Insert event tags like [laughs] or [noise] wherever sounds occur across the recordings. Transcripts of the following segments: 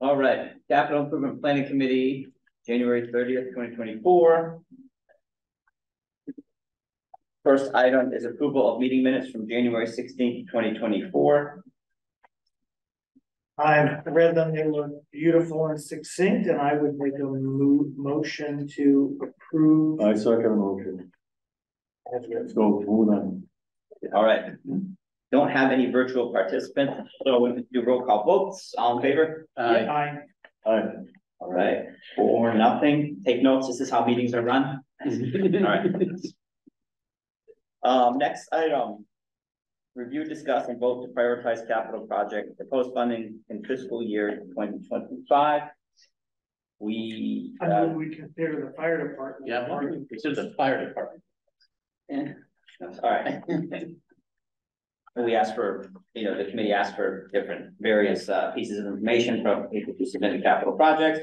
All right, capital improvement planning committee, January thirtieth, twenty twenty-four. First item is approval of meeting minutes from January sixteenth, twenty twenty-four. I've read them, they look beautiful and succinct, and I would make a mo- motion to approve. I second motion. Let's go, move on. All right, hmm? Don't have any virtual participants, so we can do roll call votes, all in favor? I, Aye. Aye. All right, four, nothing, take notes, this is how meetings are run. [laughs] All right. Um, next item. Review, discuss, and vote to prioritize capital project proposed funding in fiscal year twenty twenty-five. We, I uh, move we consider the fire department. Yeah, this is the fire department. eh, all right. [laughs] We asked for, you know, the committee asked for different various uh pieces of information from people who submitted capital projects.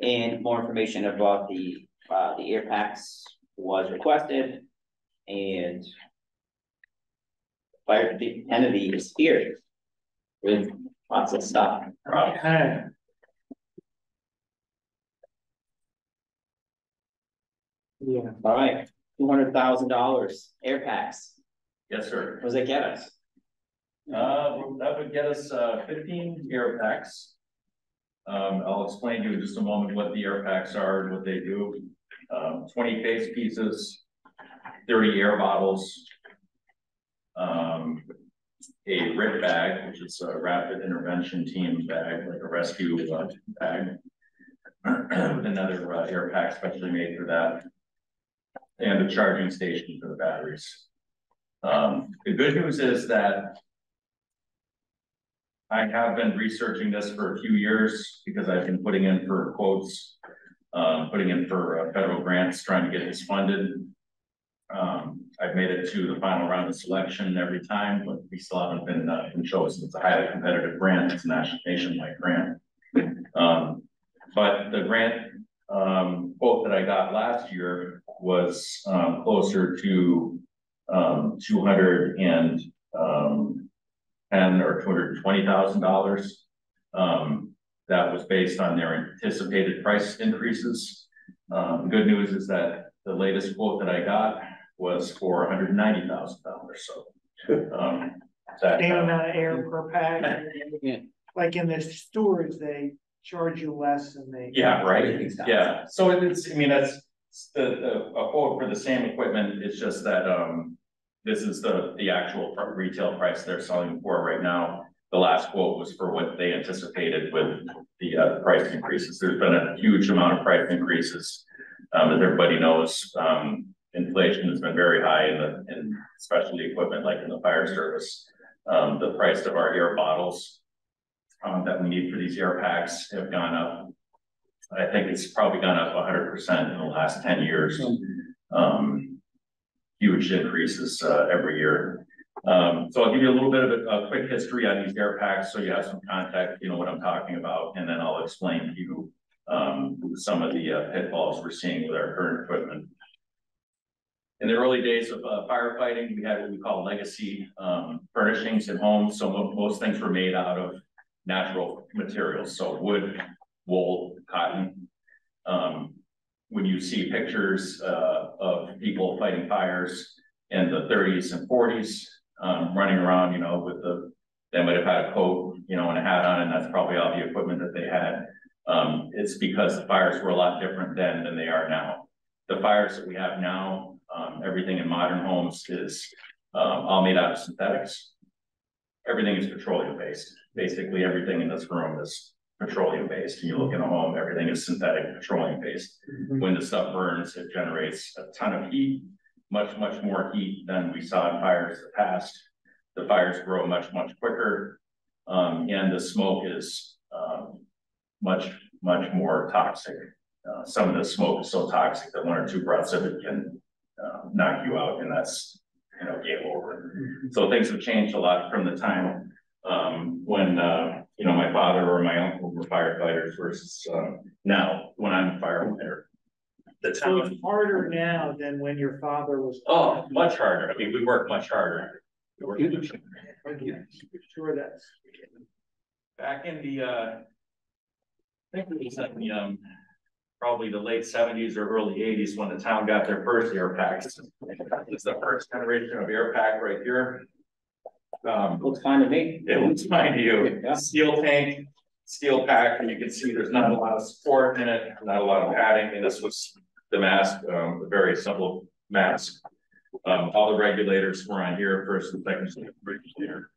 And more information about the uh the air packs was requested and. Fire Chief Kennedy is here. With lots of stuff. Okay. Yeah, All right, two hundred thousand dollars air packs. Yes, sir. What does that get us? Uh, that would get us, uh, fifteen air packs. Um, I'll explain to you in just a moment what the air packs are and what they do. Um, twenty face pieces, thirty air bottles. Um, a RIT bag, which is a rapid intervention team bag, like a rescue uh, bag. [clears throat] Another uh, air pack specially made for that. And a charging station for the batteries. Um, the good news is that I have been researching this for a few years because I've been putting in for quotes, um, putting in for uh, federal grants, trying to get this funded. Um, I've made it to the final round of selection every time, but we still haven't been, uh, chosen. It's a highly competitive grant. It's a national nationwide grant. Um, but the grant, um, quote that I got last year was, um, closer to, um, two hundred and, ten or two hundred and twenty thousand dollars. Um, that was based on their anticipated price increases. Um, the good news is that the latest quote that I got was for hundred and ninety thousand dollars, so. Um, that, same uh, amount of air per pack. Yeah. Like in the stores, they charge you less and they. yeah, right, yeah, so it's, I mean, that's, the, the, a quote for the same equipment, it's just that, um. This is the, the actual retail price they're selling for right now. The last quote was for what they anticipated with the, uh, price increases. There's been a huge amount of price increases. Um, as everybody knows, um, inflation has been very high in the, in specialty equipment like in the fire service. Um, the price of our air bottles, um, that we need for these air packs have gone up. I think it's probably gone up hundred percent in the last ten years. Um, huge increases, uh, every year. Um, so I'll give you a little bit of a, a quick history on these air packs, so you have some context, you know what I'm talking about, and then I'll explain to you um, some of the uh, pitfalls we're seeing with our current equipment. In the early days of uh, firefighting, we had what we call legacy, um, furnishings in homes, so mo- most things were made out of natural materials, so wood, wool, cotton. Um, when you see pictures, uh, of people fighting fires in the thirties and forties, um, running around, you know, with the, they might have had a coat, you know, and a hat on, and that's probably all the equipment that they had. Um, it's because the fires were a lot different then than they are now. The fires that we have now, um, everything in modern homes is, um, all made out of synthetics. Everything is petroleum based. Basically, everything in this room is petroleum based. And you look in a home, everything is synthetic petroleum based. When the stuff burns, it generates a ton of heat, much, much more heat than we saw in fires in the past. The fires grow much, much quicker. Um, and the smoke is, um, much, much more toxic. Uh, some of the smoke is so toxic that one or two breaths of it can, uh, knock you out and that's, you know, game over. So things have changed a lot from the time, um, when, uh, you know, my father or my uncle were firefighters versus, um, now, when I'm a firefighter. The So town, it's harder now than when your father was. oh, much harder, I mean, we work much harder. We work much harder. Okay, Sure that's. Back in the, uh, I think it was in the, um, probably the late seventies or early eighties when the town got their first air packs. It's the first generation of air pack right here. Um, Looks fine to me. it looks fine to you, Yeah. steel tank, steel pack, and you can see there's not a lot of support in it, not a lot of padding, and this was the mask, um, a very simple mask. Um, all the regulators were on here, first and second, here.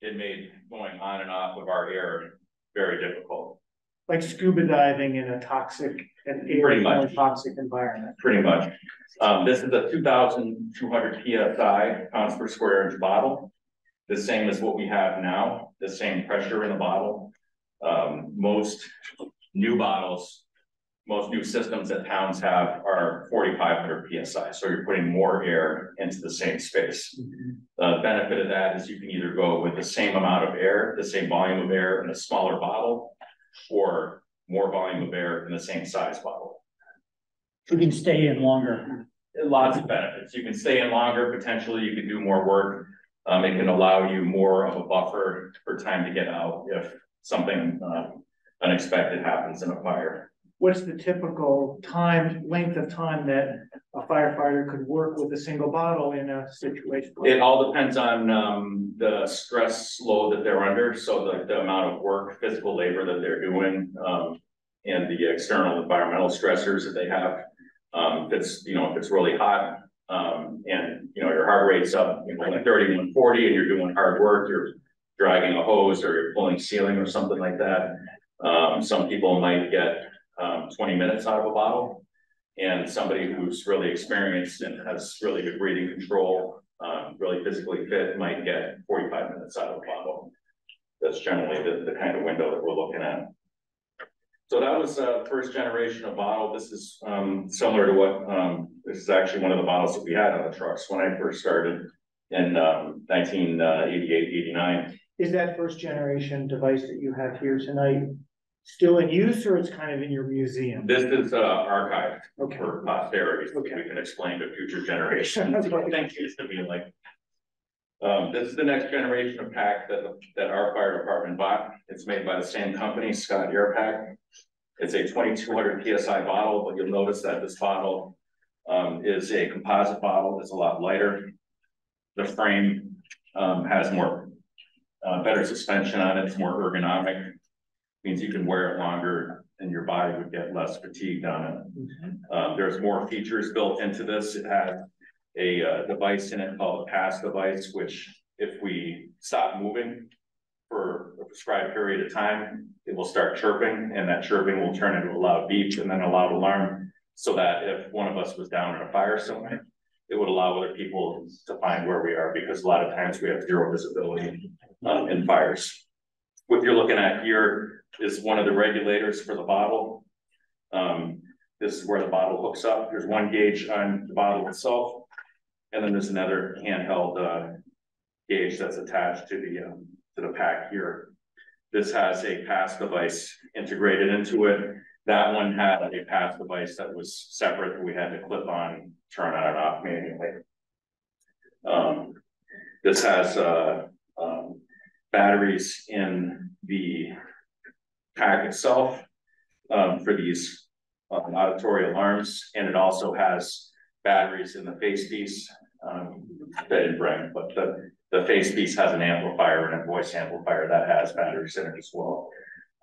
It made going on and off of our air very difficult, Like scuba diving in a toxic, and Pretty much. toxic environment. pretty much. Um, this is a two thousand two hundred PSI pounds per square inch bottle. The same as what we have now, the same pressure in the bottle. Um, most new bottles, most new systems that towns have are forty-five hundred PSI, so you're putting more air into the same space. The benefit of that is you can either go with the same amount of air, the same volume of air in a smaller bottle. Or more volume of air in the same size bottle. You can stay in longer. Lots of benefits. You can stay in longer, potentially you can do more work. Um, it can allow you more of a buffer for time to get out if something, um, unexpected happens in a fire. What's the typical time, length of time that a firefighter could work with a single bottle in a situation? It all depends on, um, the stress load that they're under, so the, the amount of work, physical labor that they're doing, um. And the external environmental stressors that they have. Um, if it's, you know, if it's really hot, um, and, you know, your heart rate's up, you know, like thirty-one forty and you're doing hard work, you're. Dragging a hose or you're pulling ceiling or something like that. Um, some people might get, um, twenty minutes out of a bottle. And somebody who's really experienced and has really good breathing control, um, really physically fit might get forty-five minutes out of a bottle. That's generally the, the kind of window that we're looking at. So that was, uh, first generation of bottle. This is, um, similar to what, um, this is actually one of the bottles that we had on the trucks when I first started in, um, nineteen, uh. Is that first generation device that you have here tonight still in use or it's kind of in your museum? This is, uh, archived Okay. for posterity, so we can explain to future [laughs] generations. Okay. Thank you, to be like. Um, this is the next generation of pack that, that our fire department bought. It's made by the same company, Scott Air Pack. It's a twenty-two hundred PSI bottle, but you'll notice that this bottle, um, is a composite bottle. It's a lot lighter. The frame, um, has more, uh, better suspension on it. It's more ergonomic. Means you can wear it longer and your body would get less fatigued on it. Um, there's more features built into this. It has a, uh, device in it called a pass device, which if we stop moving for a prescribed period of time, it will start chirping and that chirping will turn into a loud beep and then a loud alarm. So that if one of us was down in a fire somewhere, it would allow other people to find where we are because a lot of times we have zero visibility, um, in fires. What you're looking at here is one of the regulators for the bottle. Um, this is where the bottle hooks up. There's one gauge on the bottle itself. And then there's another handheld, uh, gauge that's attached to the, um, to the pack here. This has a pass device integrated into it. That one had a pass device that was separate, that we had to clip on, turn on and off manually. Um, this has, uh, um, batteries in the pack itself, um, for these uh, auditory alarms, and it also has batteries in the face piece. Um, that didn't bring, but the, the face piece has an amplifier and a voice amplifier that has batteries in it as well.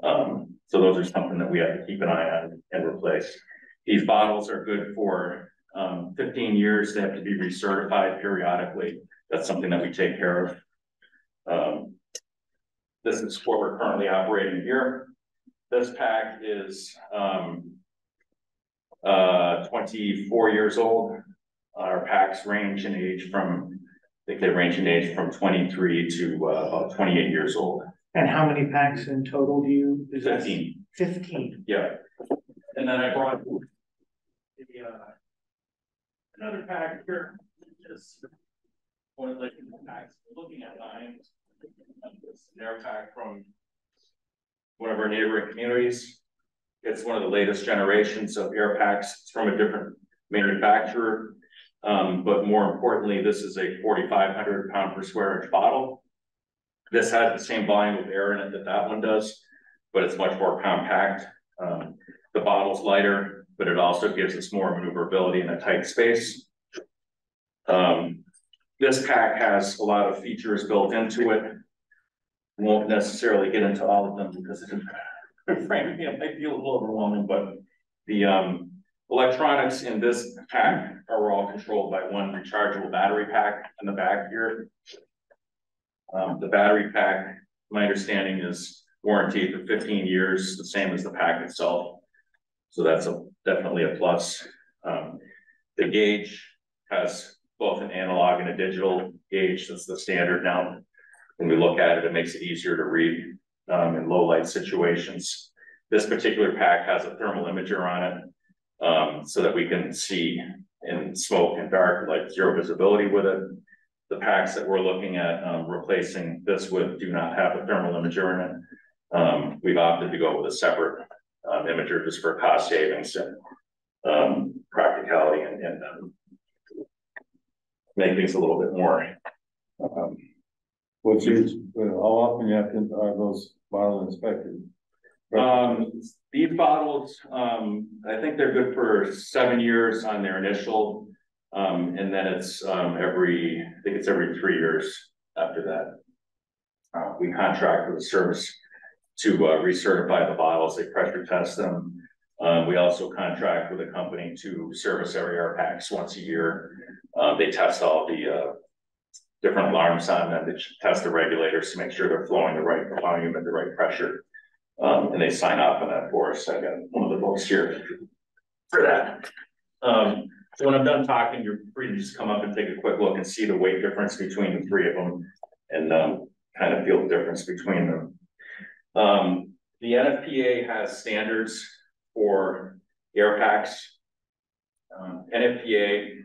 Um, so those are something that we have to keep an eye on and replace. These bottles are good for, um, fifteen years. They have to be recertified periodically. That's something that we take care of. This is what we're currently operating here. This pack is, um, uh, twenty-four years old. Our packs range in age from, I think they range in age from twenty-three to, uh, about twenty-eight years old. And how many packs in total do you? is that- Fifteen, Fifteen. yeah. And then I brought the, uh, another pack here, which is one of the packs, we're looking at nine. An air pack from one of our neighboring communities. It's one of the latest generations of air packs. It's from a different manufacturer. Um, but more importantly, this is a forty-five hundred pound per square inch bottle. This has the same volume of air in it that that one does. but it's much more compact. Um, the bottle's lighter, but it also gives us more maneuverability in a tight space. Um, this pack has a lot of features built into it. Won't necessarily get into all of them because it, [laughs] frankly, it might be a little overwhelming, but the, um, electronics in this pack are all controlled by one rechargeable battery pack in the back here. Um, the battery pack, my understanding is warranty for fifteen years, the same as the pack itself. So that's a, definitely a plus. Um, the gauge has both an analog and a digital gauge, that's the standard now. When we look at it, it makes it easier to read, um, in low light situations. This particular pack has a thermal imager on it, um, so that we can see in smoke and dark, like zero visibility with it. The packs that we're looking at, um, replacing this with do not have a thermal imager in it. Um, we've opted to go with a separate, um, imager just for cost savings and, um, practicality and, and, um, make things a little bit more, um, What's yours, uh, how often you have to, are those bottles inspected? Um, these bottles, um, I think they're good for seven years on their initial. Um, and then it's, um, every, I think it's every three years after that. Uh, we contract with a service to, uh, recertify the bottles, they pressure test them. Uh, we also contract with a company to service our air packs once a year. Uh, they test all the, uh, different alarms on them, they test the regulators to make sure they're flowing the right volume and the right pressure. Um, and they sign off on that for us. I got one of the books here for that. Um, so when I'm done talking, you're free to just come up and take a quick look and see the weight difference between the three of them and, um, kind of feel the difference between them. Um, the NFPA has standards for air packs. Um, NFPA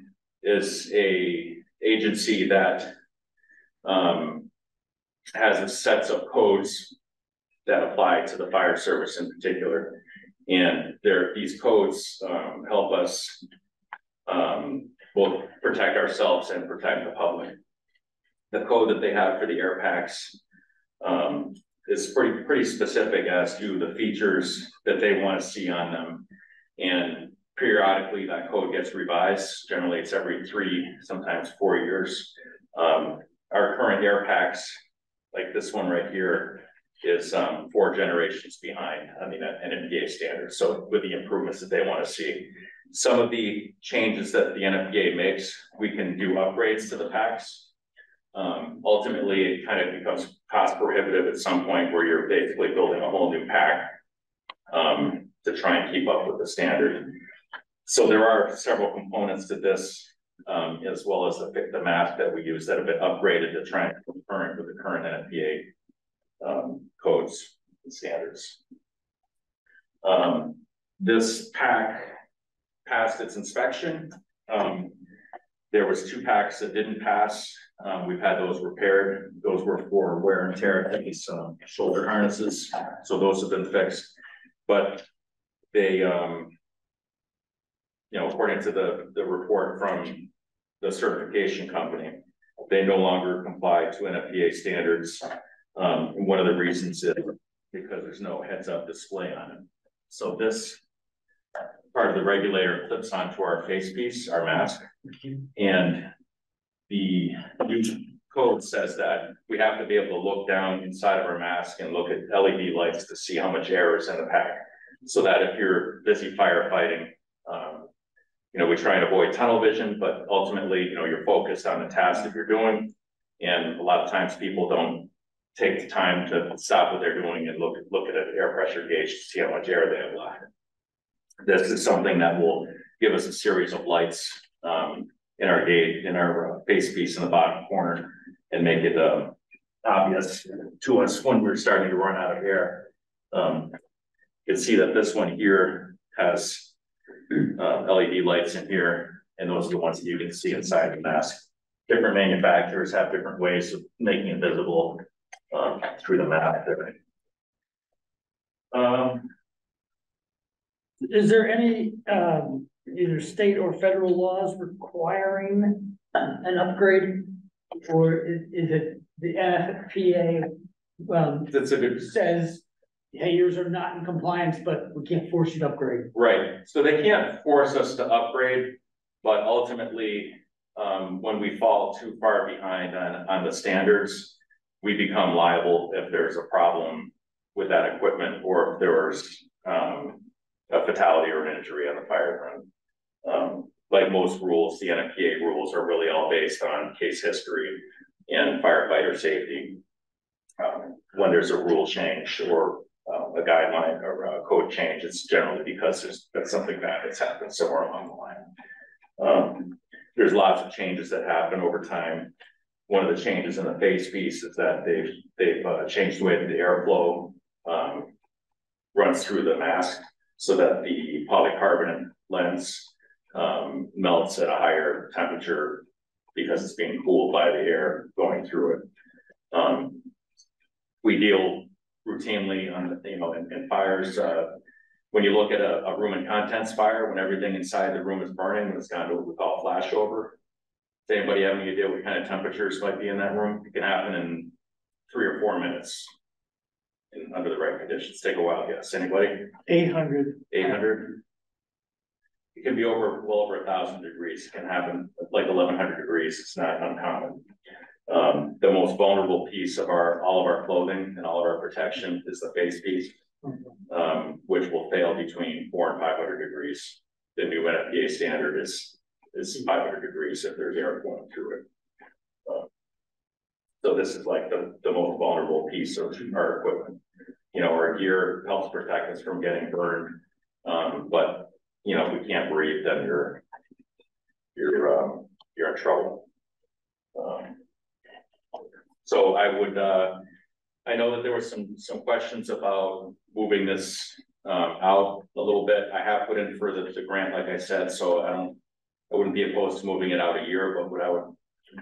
is a agency that um, has a sets of codes that apply to the fire service in particular. And there, these codes, um, help us, um, both protect ourselves and protect the public. The code that they have for the air packs, um, is pretty, pretty specific as to the features that they want to see on them. And periodically, that code gets revised. Generally, it's every three, sometimes four years. Um, our current air packs, like this one right here, is um four generations behind, mean, an NFPA standard, so with the improvements that they want to see. Some of the changes that the NFPA makes, we can do upgrades to the packs. Um, ultimately, it kind of becomes cost prohibitive at some point where you're basically building a whole new pack. Um, to try and keep up with the standard. So there are several components to this, um, as well as the, the mask that we use that have been upgraded to try and current with the current NFPA um, codes and standards. Um, this pack passed its inspection. Um, there was two packs that didn't pass. Um, we've had those repaired. Those were for wear and tear, I these shoulder harnesses. So those have been fixed. But they, um, you know, according to the, the report from the certification company, they no longer comply to NFPA standards. Um, and one of the reasons is because there's no heads up display on it. So this part of the regulator clips onto our face piece, our mask. And the new code says that we have to be able to look down inside of our mask and look at LED lights to see how much air is in the pack. So that if you're busy firefighting, um, you know, we try and avoid tunnel vision, but ultimately, you know, you're focused on the task that you're doing. And a lot of times people don't take the time to stop what they're doing and look, look at an air pressure gauge to see how much air they have left. This is something that will give us a series of lights, um, in our gauge, in our uh, face piece in the bottom corner and make it, uh, obvious to us when we're starting to run out of air. Um, you can see that this one here has uh, LED lights in here, and those are the ones that you can see inside the mask. Different manufacturers have different ways of making it visible um, through the mask. Um, Is there any, um, either state or federal laws requiring an upgrade? Or is, is it the NFPA, um, that's a good, says hey, yours are not in compliance, but we can't force you to upgrade. Right, so they can't force us to upgrade, but ultimately, um, when we fall too far behind on, on the standards. We become liable if there's a problem with that equipment or if there was, um, a fatality or an injury on the fire ground. Um, like most rules, the NFPA rules are really all based on case history and firefighter safety. Um, when there's a rule change or uh, a guideline or a code change, it's generally because there's, that's something bad that's happened somewhere along the line. Um, there's lots of changes that happen over time. One of the changes in the face piece is that they've, they've, uh, changed the way that the airflow, um, runs through the mask so that the polycarbonate lens, um, melts at a higher temperature because it's being cooled by the air going through it. Um, we deal routinely on, you know, in, in fires, uh, when you look at a, a room and contents fire, when everything inside the room is burning, it's gone to what we call flashover. Does anybody have any idea what kind of temperatures might be in that room? It can happen in three or four minutes. In, under the right conditions, take a while, yes, anybody? Eight hundred, Eight hundred? It can be over, well over a thousand degrees, it can happen like eleven hundred degrees, it's not uncommon. Um, the most vulnerable piece of our, all of our clothing and all of our protection is the face piece. Um, which will fail between four and five hundred degrees. The new NFPA standard is, is five hundred degrees if there's air going through it. Uh, So this is like the, the most vulnerable piece of our equipment. You know, our gear helps protect us from getting burned. Um, but, you know, if we can't breathe, then you're, you're, um, you're in trouble. Um, So I would, uh, I know that there were some, some questions about moving this, um, out a little bit. I have put in for the, the grant, like I said, so I don't. I wouldn't be opposed to moving it out a year, but what I would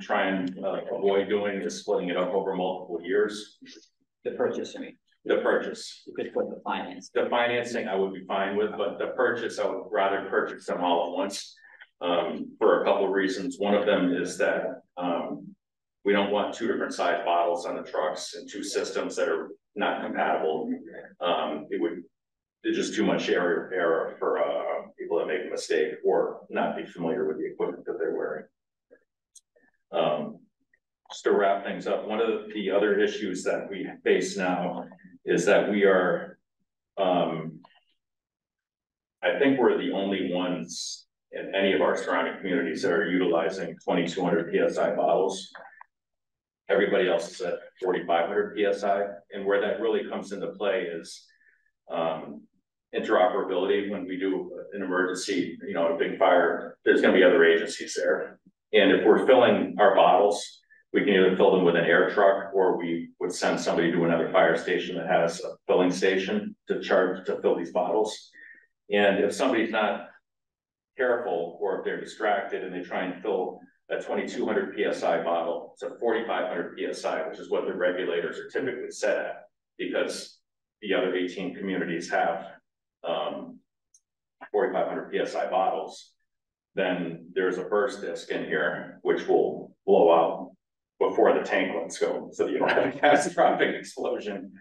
try and, uh, avoid doing is splitting it up over multiple years. The purchase, I mean, The purchase, you could put the finance. the financing I would be fine with, but the purchase, I would rather purchase them all at once. Um, for a couple of reasons. One of them is that, um, we don't want two different size bottles on the trucks and two systems that are not compatible. Um, it would, there's just too much error, error for, uh, people that make a mistake or not be familiar with the equipment that they're wearing. Um, just to wrap things up, one of the other issues that we face now is that we are, um, I think we're the only ones in any of our surrounding communities that are utilizing twenty-two hundred PSI bottles. Everybody else is at forty-five hundred PSI, and where that really comes into play is, um, interoperability, when we do an emergency, you know, a big fire, there's gonna be other agencies there. And if we're filling our bottles, we can either fill them with an air truck, or we would send somebody to another fire station that has a filling station to charge, to fill these bottles. And if somebody's not careful, or if they're distracted and they try and fill a twenty-two hundred PSI bottle to forty-five hundred PSI, which is what the regulators are typically set at, because the other eighteen communities have, um, forty-five hundred PSI bottles, then there's a burst disc in here, which will blow out before the tank lets go, so you don't have a catastrophic explosion.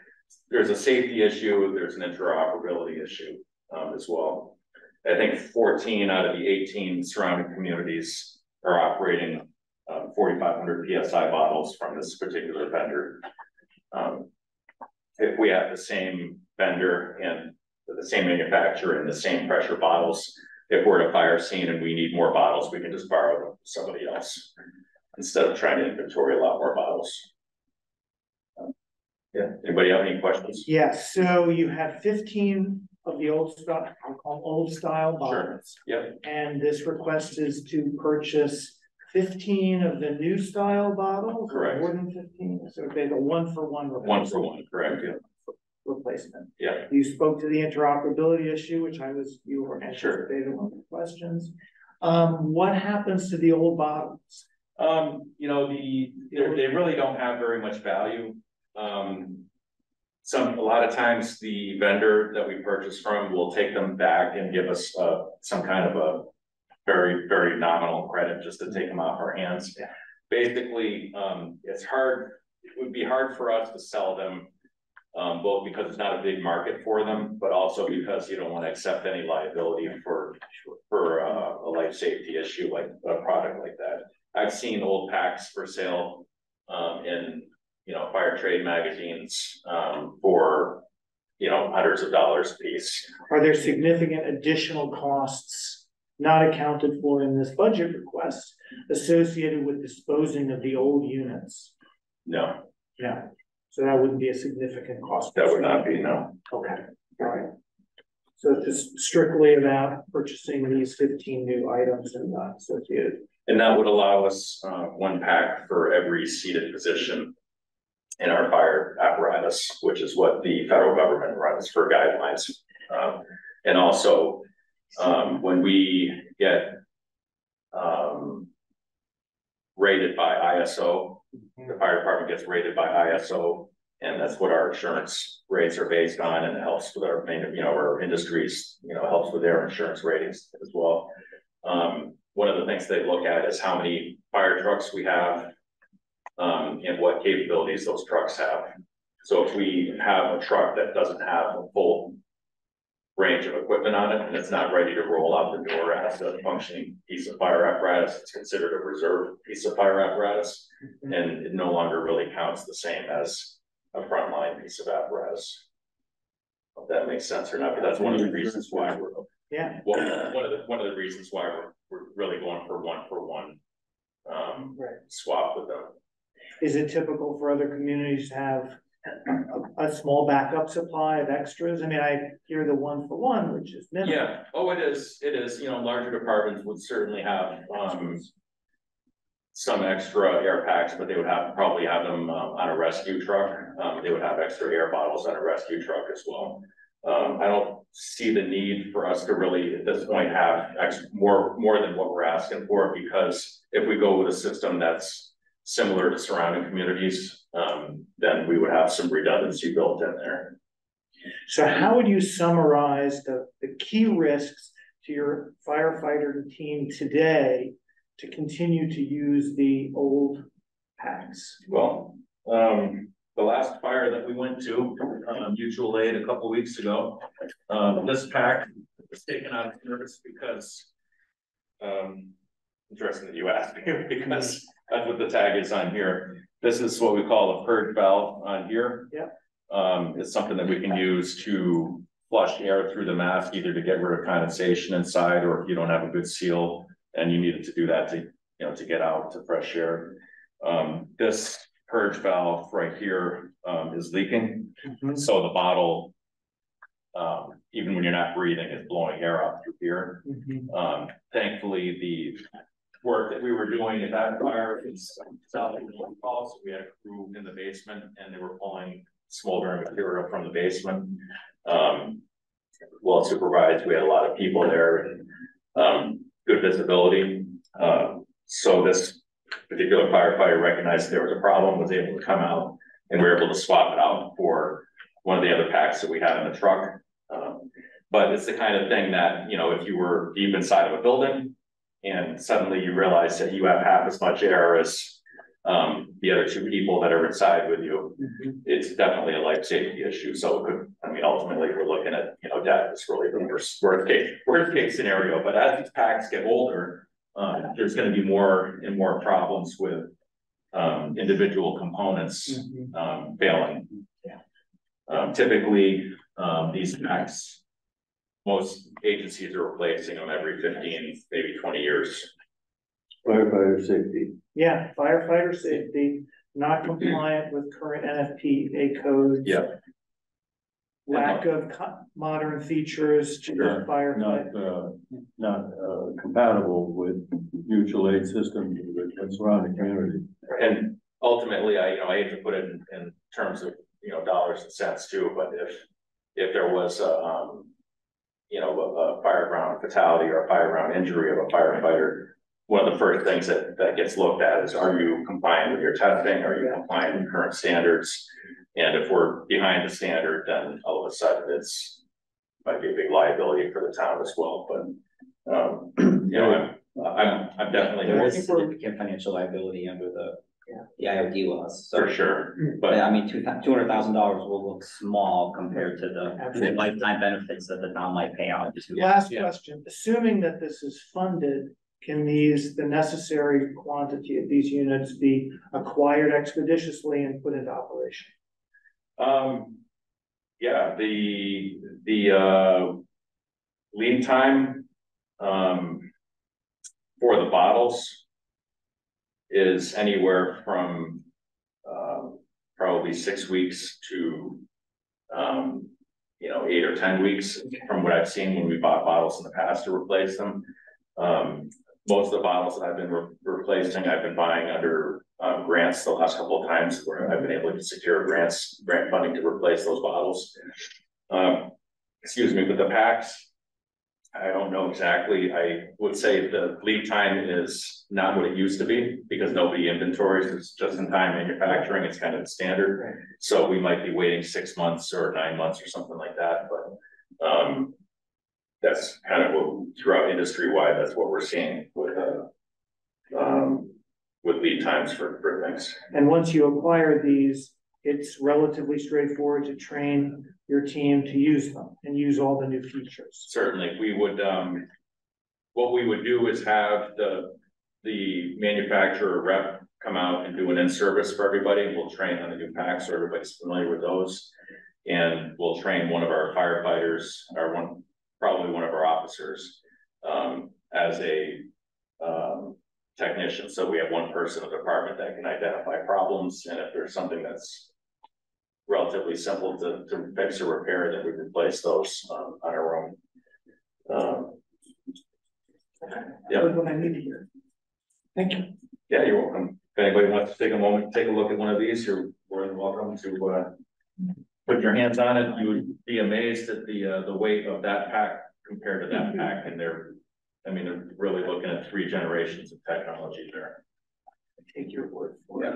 There's a safety issue, there's an interoperability issue, um, as well. I think fourteen out of the eighteen surrounding communities are operating, um, forty-five hundred PSI bottles from this particular vendor. Um, if we have the same vendor and the same manufacturer and the same pressure bottles, if we're at a fire scene and we need more bottles, we can just borrow them from somebody else. Instead of trying to inventory a lot more bottles. Um, Yeah, anybody have any questions? yes, so you have fifteen of the old style, I'll call old style Sure. bottles. Yep, And this request is to purchase fifteen of the new style bottles? Correct. More than fifteen, so they a one for one. replacement. one for one, correct, yeah, Replacement. yeah, You spoke to the interoperability issue, which I was, you were Sure. anticipating one of the questions. Um, what happens to the old bottles? Um, you know, the, they're- really don't have very much value. Um. Some, a lot of times the vendor that we purchase from will take them back and give us, uh, some kind of a. Very, very nominal credit just to take them off our hands. Basically, um, it's hard, it would be hard for us to sell them. Um, both because it's not a big market for them, but also because you don't wanna accept any liability for, for uh, a life safety issue like a product like that. I've seen old packs for sale, um, in, you know, fire trade magazines, um, for, you know, hundreds of dollars a piece. Are there significant additional costs not accounted for in this budget request associated with disposing of the old units? No, Yeah, so that wouldn't be a significant cost. that would not be, no. Okay, all right. So it's just strictly about purchasing these fifteen new items and not associated. And that would allow us, uh, one pack for every seated position in our fire apparatus, which is what the federal government runs for guidelines. Um, and also, um, when we get, um, rated by ISO, the fire department gets rated by ISO, and that's what our insurance rates are based on, and it helps with our, main, you know, our industries, you know, helps with their insurance ratings as well. Um, one of the things they look at is how many fire trucks we have. Um, and what capabilities those trucks have. So if we have a truck that doesn't have a full. Range of equipment on it and it's not ready to roll out the door as a functioning piece of fire apparatus, it's considered a reserve piece of fire apparatus. And it no longer really counts the same as a frontline piece of apparatus. If that makes sense or not, but that's one of the reasons why we're Yeah, well, one of the, one of the reasons why we're, we're really going for one for one. Um, right. swap with them. Is it typical for other communities to have a, a small backup supply of extras? I mean, I hear the one for one, which is minimal. Yeah, oh, it is, it is, you know, larger departments would certainly have, um. Some extra air packs, but they would have, probably have them, um, on a rescue truck, um, they would have extra air bottles on a rescue truck as well. Um, I don't see the need for us to really, at this point, have ex, more, more than what we're asking for, because if we go with a system that's. Similar to surrounding communities, um, then we would have some redundancy built in there. So how would you summarize the, the key risks to your firefighter team today to continue to use the old packs? Well, um, the last fire that we went to, um, mutual aid a couple weeks ago, um, this pack was taken out of service because. Um, interesting that you asked, [laughs] me because that's what the tag is on here. This is what we call a purge valve on here. Yep. Um, it's something that we can use to flush air through the mask, either to get rid of condensation inside, or if you don't have a good seal. And you needed to do that to, you know, to get out to fresh air. Um, this purge valve right here, um, is leaking, so the bottle. Um, even when you're not breathing, is blowing air out through here. Mhm. Um, thankfully, the work that we were doing at that fire is south of the falls. We had a crew in the basement and they were pulling smoldering material from the basement. Um, well supervised, we had a lot of people there and, um, good visibility. Uh, so this particular firefighter recognized there was a problem, was able to come out and we were able to swap it out for one of the other packs that we had in the truck. Um, but it's the kind of thing that, you know, if you were deep inside of a building and suddenly you realize that you have half as much air as um, the other two people that are inside with you, Mhm. it's definitely a life safety issue. So could, I mean, ultimately, we're looking at, you know, death is really the worst, worst case, worst case scenario. But as these packs get older, um, there's gonna be more and more problems with um, individual components Mhm. um, failing. Yeah. Um, typically, um, these packs. Most agencies are replacing them every fifteen, maybe twenty years. Firefighter safety. Yeah, firefighter safety, not compliant with current NFPA codes. Yeah. Lack of co- modern features to the Not, uh, not, uh, compatible with mutual aid systems and surrounding community. And ultimately, I, you know, I hate to put it in, in terms of, you know, dollars and cents too, but if, if there was a, um. You know, a, a fire ground fatality or a fire ground injury of a firefighter. One of the first things that, that gets looked at is, are you compliant with your testing? Are you compliant with current standards? And if we're behind the standard, then all of a sudden it's. Might be a big liability for the town as well, but, um, [clears throat] you know, I'm, I'm, I'm definitely. There is significant financial liability under the the IOD was, so. for sure, But but I mean, two, two hundred thousand dollars will look small compared to the lifetime benefits that the town might pay out. Last Yeah. question, assuming that this is funded, can these, the necessary quantity of these units be acquired expeditiously and put into operation? Um, yeah, the, the, uh, lead time, um, for the bottles is anywhere from, um, probably six weeks to, um, you know, eight or ten weeks from what I've seen when we bought bottles in the past to replace them. Um, most of the bottles that I've been re- replacing, I've been buying under, um, grants the last couple of times where I've been able to secure grants, grant funding to replace those bottles. Um, excuse me, but the packs, I don't know exactly. I would say the lead time is not what it used to be because nobody inventories. It's just in time manufacturing. It's kind of the standard. So we might be waiting six months or nine months or something like that, but, um, that's kind of what throughout industry wide, that's what we're seeing with, uh, um, with lead times for, for things. And once you acquire these, it's relatively straightforward to train your team to use them and use all the new features. Certainly, we would, um, what we would do is have the, the manufacturer rep come out and do an in-service for everybody, and we'll train on the new packs, so everybody's familiar with those. And we'll train one of our firefighters, or one, probably one of our officers, um, as a, um, technician, so we have one person in the department that can identify problems, and if there's something that's relatively simple to, to fix or repair, then we replace those, um, on our own. Um, Yeah. What I need to hear. Thank you. yeah, you're welcome. If anybody wants to take a moment, take a look at one of these, you're more than welcome to, uh, put your hands on it. You would be amazed at the, uh, the weight of that pack compared to that pack, and they're, I mean, they're really looking at three generations of technology there. Take your word for it.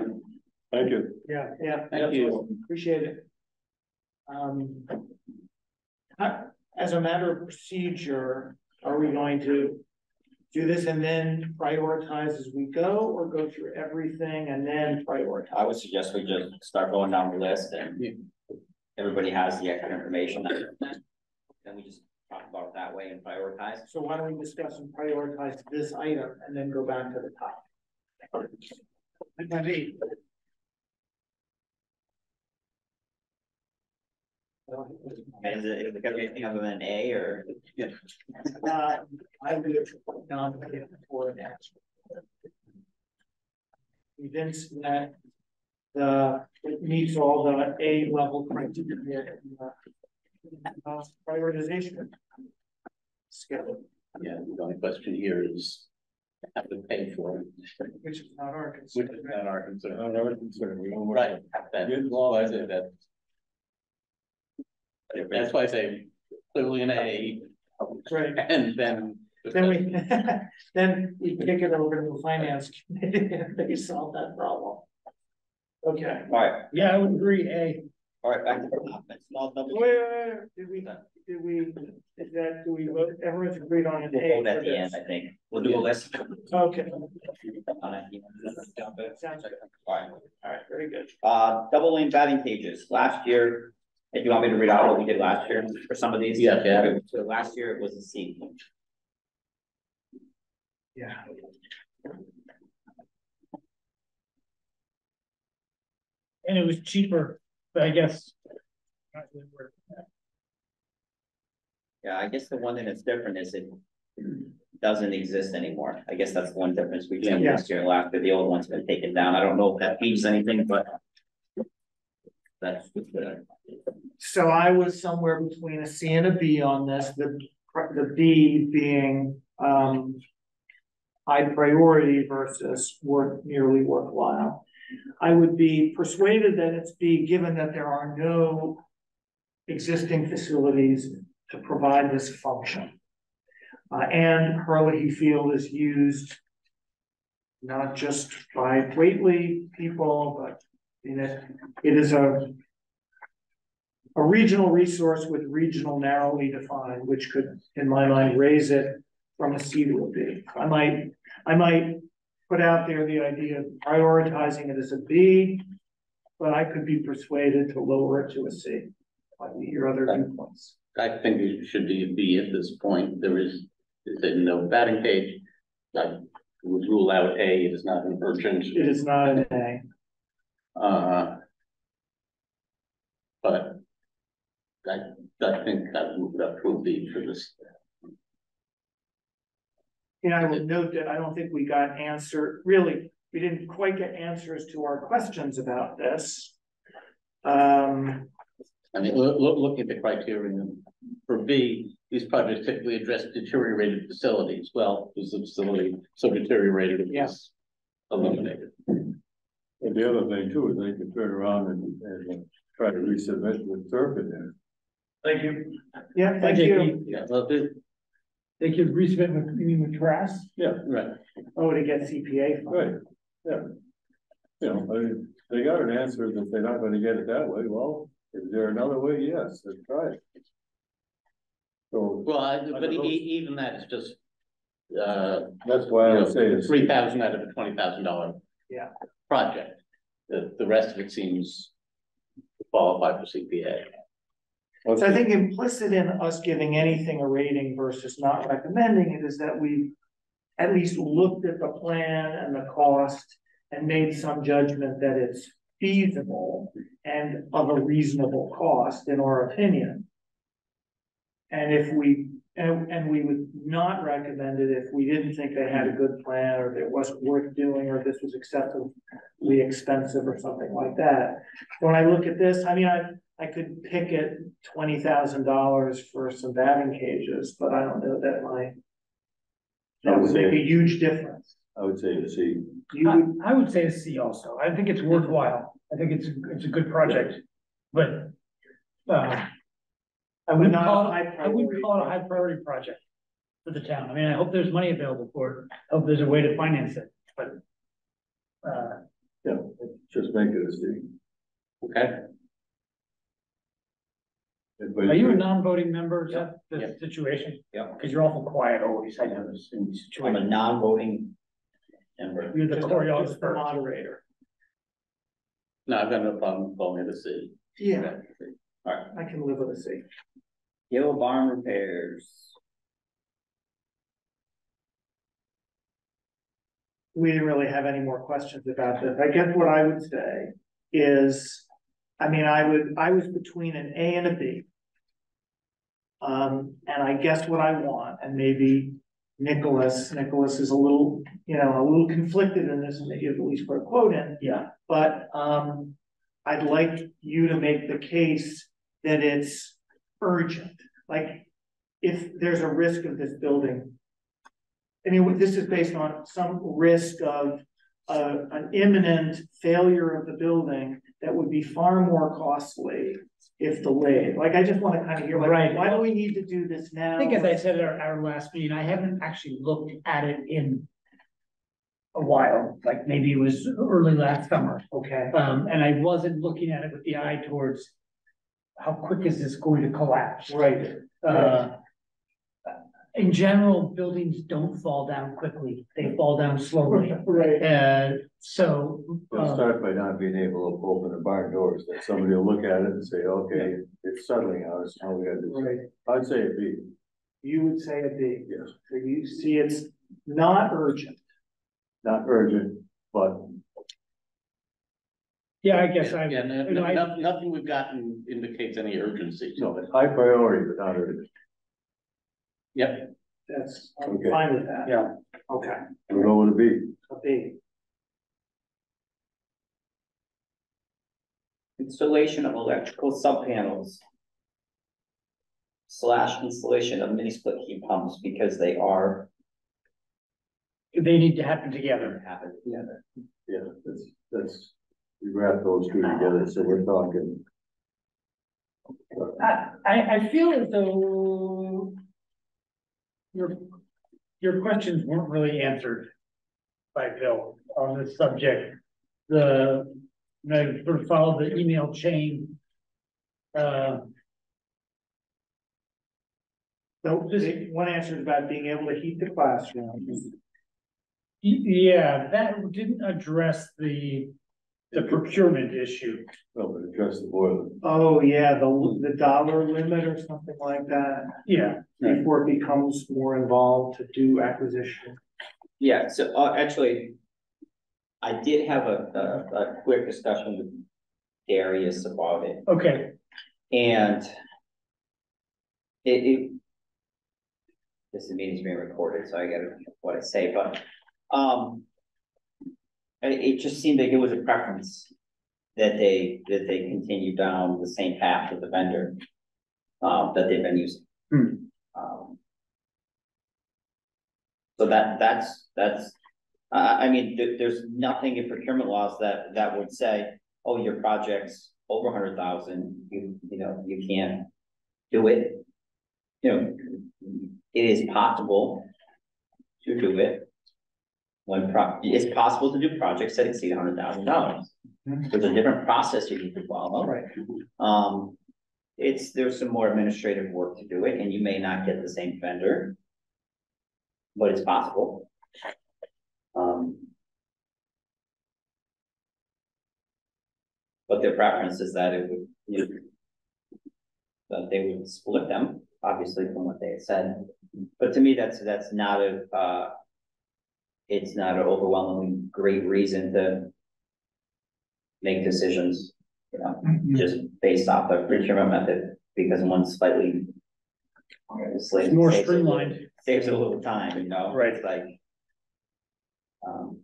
Thank you. Yeah, yeah. Thank you. Appreciate it. Um. how- As a matter of procedure, are we going to do this and then prioritize as we go, or go through everything and then prioritize? I would suggest we just start going down the list and everybody has the extra information. Then we just talk about it that way and prioritize. So why don't we discuss and prioritize this item and then go back to the top? Is it, is it gonna be anything other than A or? Uh, I would nominate for an answer. Convinced that the, it meets all the A level criteria. in the, uh, Prioritization. Schedule, Yeah, the only question here is have to pay for it, which is not our concern. which is not our concern. Not our concern, we don't want- Right, that, well, I said that. That's why I say clearly an A, Right, and then. then we, [laughs] then we kick it over to the finance committee [laughs] and they solve that problem. Okay. All right, Yeah, I would agree, A. all right, back to the top, small Wait, double. wait, wait, did we, did we, is that, do we vote, everyone's agreed on an We'll A vote at for the end, this? I think. We'll do a list. Okay, on it. sounds good, All right, all right. very good. Uh, double lane batting cages, last year, if you want me to read out what we did last year for some of these? Yeah, yeah. Okay, So last year it was a C. Yeah. And it was cheaper, but I guess. Yeah, I guess the one thing that's different is it doesn't exist anymore. I guess that's one difference between Yeah. this year and last, year. the old one's been taken down. I don't know if that means anything, but that's the, So I was somewhere between a C and a B on this, the, the B being, um. High priority versus worth, nearly worthwhile. I would be persuaded that it's B, given that there are no. Existing facilities to provide this function. Uh, and Hurley Field is used. Not just by Whately people, but in it, it is a a regional resource with regional narrowly defined, which could, in my mind, raise it from a C to a B. I might, I might put out there the idea of prioritizing it as a B, but I could be persuaded to lower it to a C. Your other viewpoints. I think it should be a B at this point. There is, is it no batting cage. I would rule out A, it is not an urgent, It is not an A. uh. But. I, I think I would move it up to a B for this. And I will note that I don't think we got answer, really, we didn't quite get answers to our questions about this. Um, I mean, look, look, looking at the criteria for B, these projects typically address deteriorated facilities. Well, is the facility so deteriorated Yes. eliminated? And the other thing too, is they can turn around and, and try to resubmit with turf in there. Thank you. yeah, thank you. Yeah, well, it, They could resubmit with, you mean with grass? right, Oh, to get CPA. funds. Right, yeah. You know, I mean, they got an answer that they're not gonna get it that way, well, is there another way? Yes, let's try it. So, well, I, but e- e- even that is just. Uh, that's why I would say it's. Three thousand out of a twenty thousand dollar. Yeah. Project, the, the rest of it seems to qualify for CPA. So I think implicit in us giving anything a rating versus not recommending it is that we at least looked at the plan and the cost and made some judgment that it's feasible and of a reasonable cost, in our opinion. And if we, and, and we would not recommend it if we didn't think they had a good plan, or it wasn't worth doing, or this was excessively expensive or something like that. When I look at this, I mean, I, I could pick at twenty thousand dollars for some batting cages, but I don't know that my. That would make a huge difference. I would say to see, You I, would, I would say a C also. I think it's worthwhile. I think it's, it's a good project, but, uh. I wouldn't call it, I wouldn't call it a high priority project for the town. I mean, I hope there's money available for it. I hope there's a way to finance it, but. Uh, yeah, just make it a see. Okay, are you a non-voting member? Is that Yeah. the situation? Yeah. Cause you're awful quiet always, I notice in these I'm a situations. non-voting member. You're the just just the choreographer. moderator. No, I've got no problem calling it a C. Yeah, Alright, I can live with a C. Yellow barn repairs. we didn't really have any more questions about this. I guess what I would say is, I mean, I would, I was between an A and a B. Um, and I guess what I want, and maybe Nicholas, Nicholas is a little, you know, a little conflicted in this, and maybe at least put a quote in. Yeah. But, um, I'd like you to make the case that it's urgent, like, if there's a risk of this building I mean, this is based on some risk of uh, an imminent failure of the building that would be far more costly if delayed. Like, I just want to kind of hear, like, Right. why do we need to do this now? I think as I said at our, our last meeting, I haven't actually looked at it in a while, like maybe it was early last summer. Okay, Um, and I wasn't looking at it with the eye towards how quick is this going to collapse? right, Uh, in general, buildings don't fall down quickly, they fall down slowly. [laughs] right. Uh, so, They'll uh, start by not being able to open the barn doors, that somebody will look at it and say, okay, it's settling out, it's how we gotta do Right. I'd say a B, You would say a B. yes, So you see it's not urgent. not urgent, but yeah, I guess I, Yeah, no- no- I- no- nothing we've gotten indicates any urgency. no, it's high priority, but not urgent. Yep, That's, I'm Okay. fine with that. Yeah. Okay, We'll go with a B. a B. Installation of electrical subpanels. Slash installation of mini split heat pumps because they are they need to happen together. happen together. Yeah, that's, that's, we wrap those two together, so we're talking. I, I, I feel as though your, your questions weren't really answered by Bill on this subject. The, you know, sort of follow the email chain. Uh, So one answer is about being able to heat the classroom. yeah, that didn't address the, the procurement issue. Well, but address the boiler. Oh, yeah, the, the dollar limit or something like that, Yeah, before it becomes more involved to do acquisition. Yeah, so, uh, actually. I did have a, a, a quick discussion with Darius about it, okay, and. It, it. This meeting's being recorded, so I gotta, what I say, but, um. It, it just seemed like it was a preference. That they, that they continue down the same path with the vendor. Um, that they've been using. Hmm. Um, So that, that's, that's, I, I mean, there, there's nothing in procurement laws that, that would say, oh, your project's over hundred thousand, you, you know, you can't do it. You know, it is possible to do it. When pro, it's possible to do projects that exceed hundred thousand dollars. There's a different process you need to follow. Right. Um, it's, there's some more administrative work to do it, and you may not get the same vendor. But it's possible. Um. But their preference is that it would, you know. That they would split them, obviously from what they had said, but to me, that's, that's not a, uh. It's not an overwhelmingly great reason to. Make decisions, you know, just based off the procurement method, because one's slightly. it's more streamlined. Saves a little time, you know? Right. It's like. Um,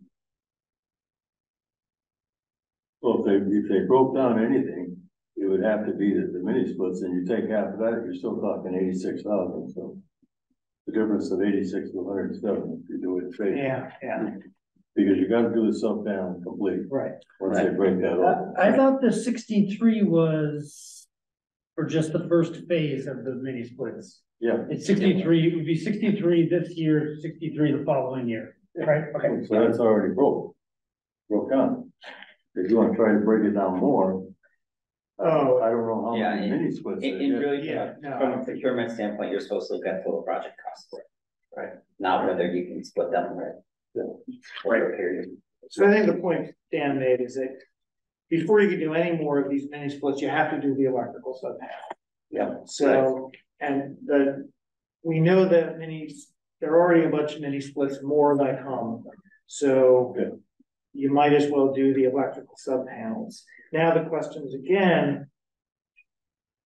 Well, if they, if they broke down anything, it would have to be the, the mini splits, and you take half of that, you're still talking eighty-six thousand, so. The difference of eighty-six to hundred and seven, if you do it straight, Yeah, yeah, because you gotta do the sub down complete, right. once they break that off. I thought the sixty-three was for just the first phase of the mini splits. Yeah, It's sixty-three, it would be sixty-three this year, sixty-three the following year, right? Okay. so that's already broke. Broke down. If you wanna try to break it down more. Oh. I don't know how Yeah, many and- mini splits. and, they and get. really, Yeah, yeah, no. from a procurement standpoint, you're supposed to look at total project cost. Right. Not whether you can split them or. Or a period. So I think the point Dan made is that before you can do any more of these mini splits, you have to do the electrical sub Yeah. So, and the, we know that minis, there are already a bunch of mini splits, more that come. So Yeah. You might as well do the electrical sub panels. Now the question is again,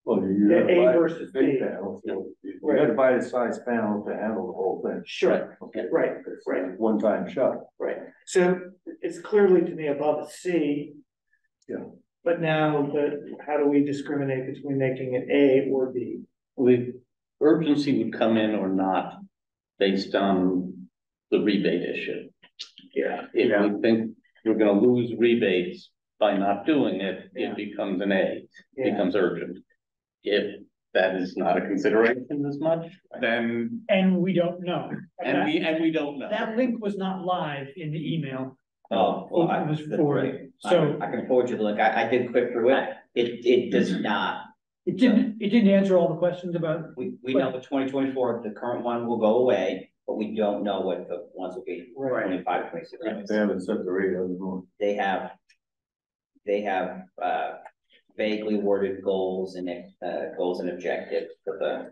Well, you Yeah, gotta A buy versus the big B. panel, so you you gotta buy the size panel to handle the whole thing. sure, right, right. One time shot. Right, so it's clearly to me above a C. Yeah. But now, the, how do we discriminate between making it A or B? The urgency would come in or not based on the rebate issue. Yeah. If we think we're gonna lose rebates by not doing it, Yeah. it becomes an A, Yeah, becomes urgent. If that is not a consideration as much, then, And we don't know. and we, and we don't know. That link was not live in the email. Oh, well, I It was that's forwarded. right. So- I I can forward you the link. I, I did click through it. It, it does not. It didn't, it didn't answer all the questions about, We, we know the twenty twenty-four, the current one will go away, but we don't know what the ones will be, Right. 25, 26. They haven't set the rate, I don't. They have. They have, uh, vaguely worded goals and, uh, goals and objectives for the.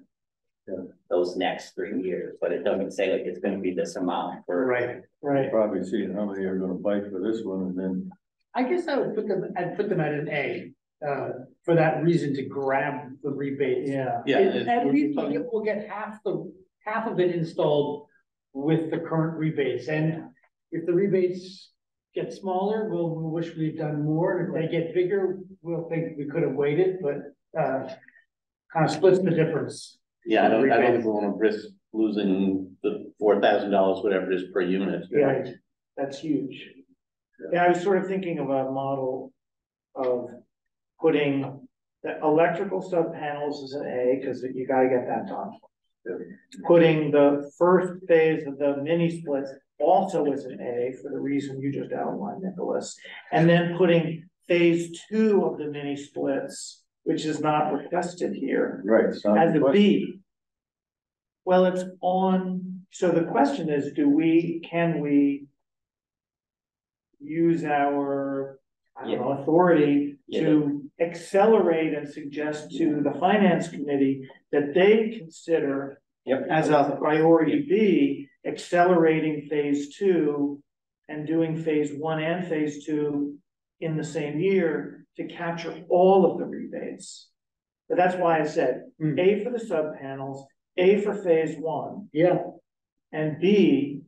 Yeah. Those next three years, but it doesn't say like it's gonna be this amount for. right, right, Probably seeing how many are gonna bite for this one, and then I guess I would put them, I'd put them at an A. Uh, for that reason to grab the rebates. yeah, Yeah. At at least we'll get, we'll get half the, half of it installed with the current rebates, and if the rebates. Get smaller, we'll, we'll wish we'd done more, and if they get bigger, we'll think we could have waited, but, uh. Kind of splits the difference. Yeah, I don't, I don't think we wanna risk losing the four thousand dollars, whatever it is per unit. right, that's huge. Yeah, I was sort of thinking of a model of putting the electrical sub panels as an A, cause you gotta get that done. Putting the first phase of the mini splits also as an A for the reason you just outlined, Nicholas. And then putting phase two of the mini splits, which is not requested here, Right, it's as a question. B. Well, it's on, so the question is, do we, can we use our, I don't know, authority to accelerate and suggest to the finance committee that they consider Yep. as a priority B, accelerating phase two and doing phase one and phase two in the same year to capture all of the rebates. But that's why I said Hmm. A for the sub panels, A for phase one, Yeah, and B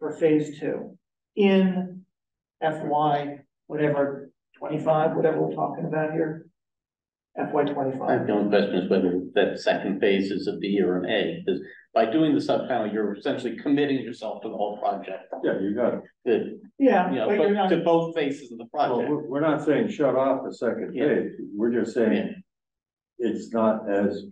for phase two in FY, whatever, twenty-five, whatever we're talking about here. FY I twenty-five. the only question is whether that second phase is a B or an A, because by doing the sub-panel, you're essentially committing yourself to the whole project. Yeah, you got it. The, Yeah, you know, but you're to not, to both phases of the Well, project. we're, we're not saying shut off the second Yeah. phase, we're just Yeah. saying it's not as,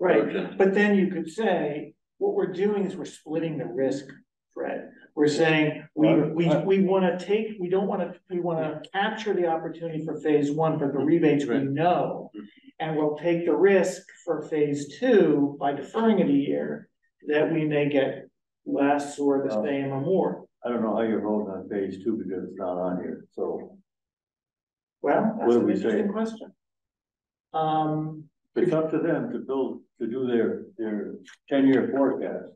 right, urgent. but then you could say, what we're doing is we're splitting the risk, Fred. We're saying, we, we, we wanna take, we don't wanna, we wanna capture the opportunity for phase one for the rebates we Right. know. And we'll take the risk for phase two by deferring it a year, that we may get less or the same or more. I don't know how you're voting on phase two because it's not on here, so. Well, What that's do an we say? interesting question. Um, It's up to them to build, to do their, their ten-year forecast,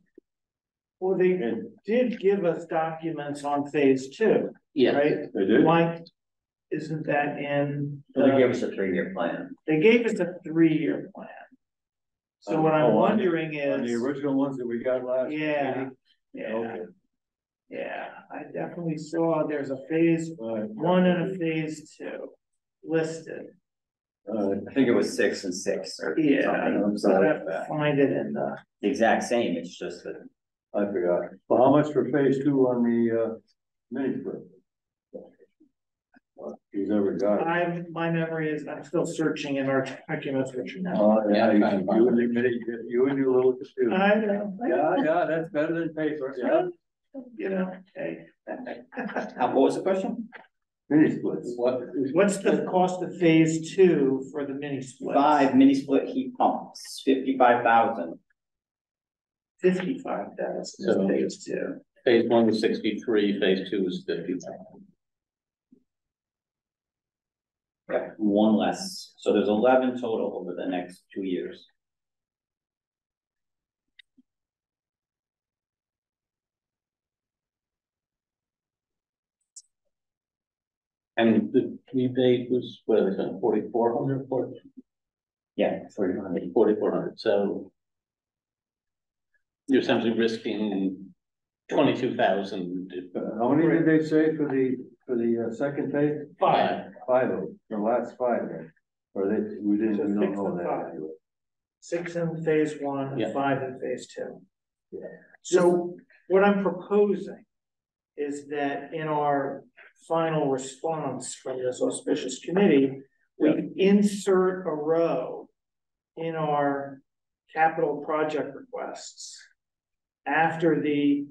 well, they and did give us documents on phase two, Yeah, right? they did. Why isn't that in? So they gave us a three-year plan. They gave us a three-year plan. So oh, what Oh, I'm on the- wondering On the is, original ones that we got last. yeah, meeting? yeah, Okay. yeah, I definitely saw there's a phase All right. one and a phase two listed. All right. I think it was six and six or Yeah, something. so I have to find it in the, The exact same, it's just that I forgot. Well, how much for phase two on the, uh, mini split? Who's ever got it? I'm, my memory is, I'm still searching in our documents, which are now. Oh, yeah, you, Yeah. you and you, you and your little computer. I know, I Yeah, yeah, that's better than paper, yeah, you know, hey. Uh, what was the question? mini splits. what, What's the cost of phase two for the mini split? Five mini split heat pumps, fifty-five thousand. Fifty-five thousand So- is phase two. phase one was sixty-three, phase two was fifty. Yeah, one less, so there's eleven total over the next two years. And the rebate was, what are they saying, forty-four hundred, Yeah, forty hundred. forty-four hundred, so. You're essentially risking twenty-two thousand. Uh, How many did they say for the, for the, uh, second phase? Five, Five of them, the last five, then. or they, we didn't, So we six don't know that. five. six in phase one Yeah. and five in phase two. Yeah. So what I'm proposing is that in our final response from this auspicious committee, we insert a row in our capital project requests after the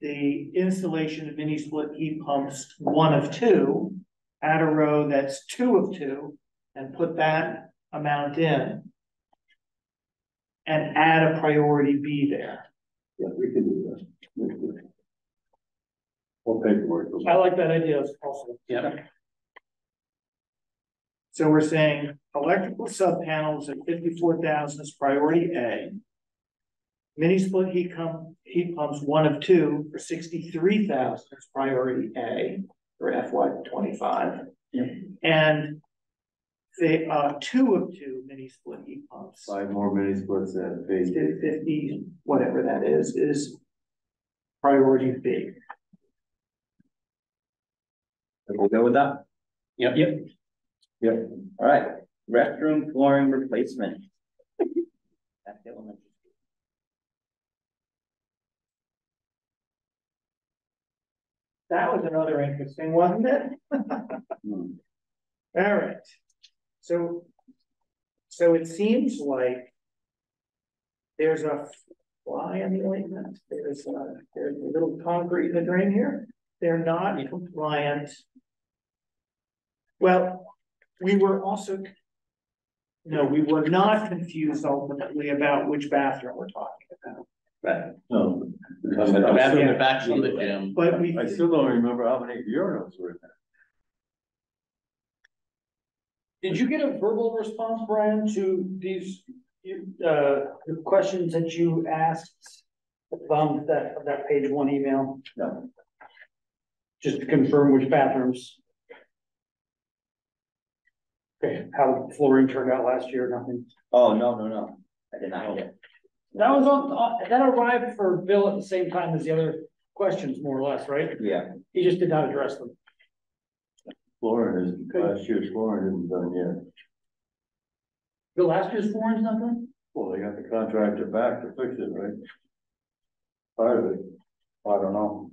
the installation of mini split heat pumps, one of two, add a row that's two of two, and put that amount in. And add a priority B there. Yeah, we can do that. We can do that. What paperwork? I like that idea also. Yep. So we're saying electrical sub panels at fifty-four thousand is priority A. Mini split heat pump, heat pumps, one of two for sixty-three thousand is priority A for FY twenty-five. And the, uh, two of two mini split heat pumps. Five more mini splits at phase. Fifty, whatever that is, is priority B. We'll go with that. Yep. Yep. Yep. All right, restroom flooring replacement. [laughs] At the elementary That was another interesting, wasn't it? Hmm. [laughs] All right, so, so it seems like there's a fly in the ointment, there's a, there's a little concrete in the drain here, they're not compliant. Well, we were also, no, we were not confused ultimately about which bathroom we're talking about. Right, No, the The bathroom, the back from the gym. But we, I still don't remember how many urinals were in there. Did you get a verbal response, Brian, to these, uh, the questions that you asked? On that, that page one email? No. Just to confirm which bathrooms? Okay, how flooring turned out last year, nothing? Oh, no, no, no, I did not get. That was on, uh, that arrived for Bill at the same time as the other questions, more or less, right? Yeah, He just did not address them. Flooring is, last year's flooring isn't done yet. The last year's flooring's not done? Well, they got the contractor back to fix it, right? Part of it, I don't know.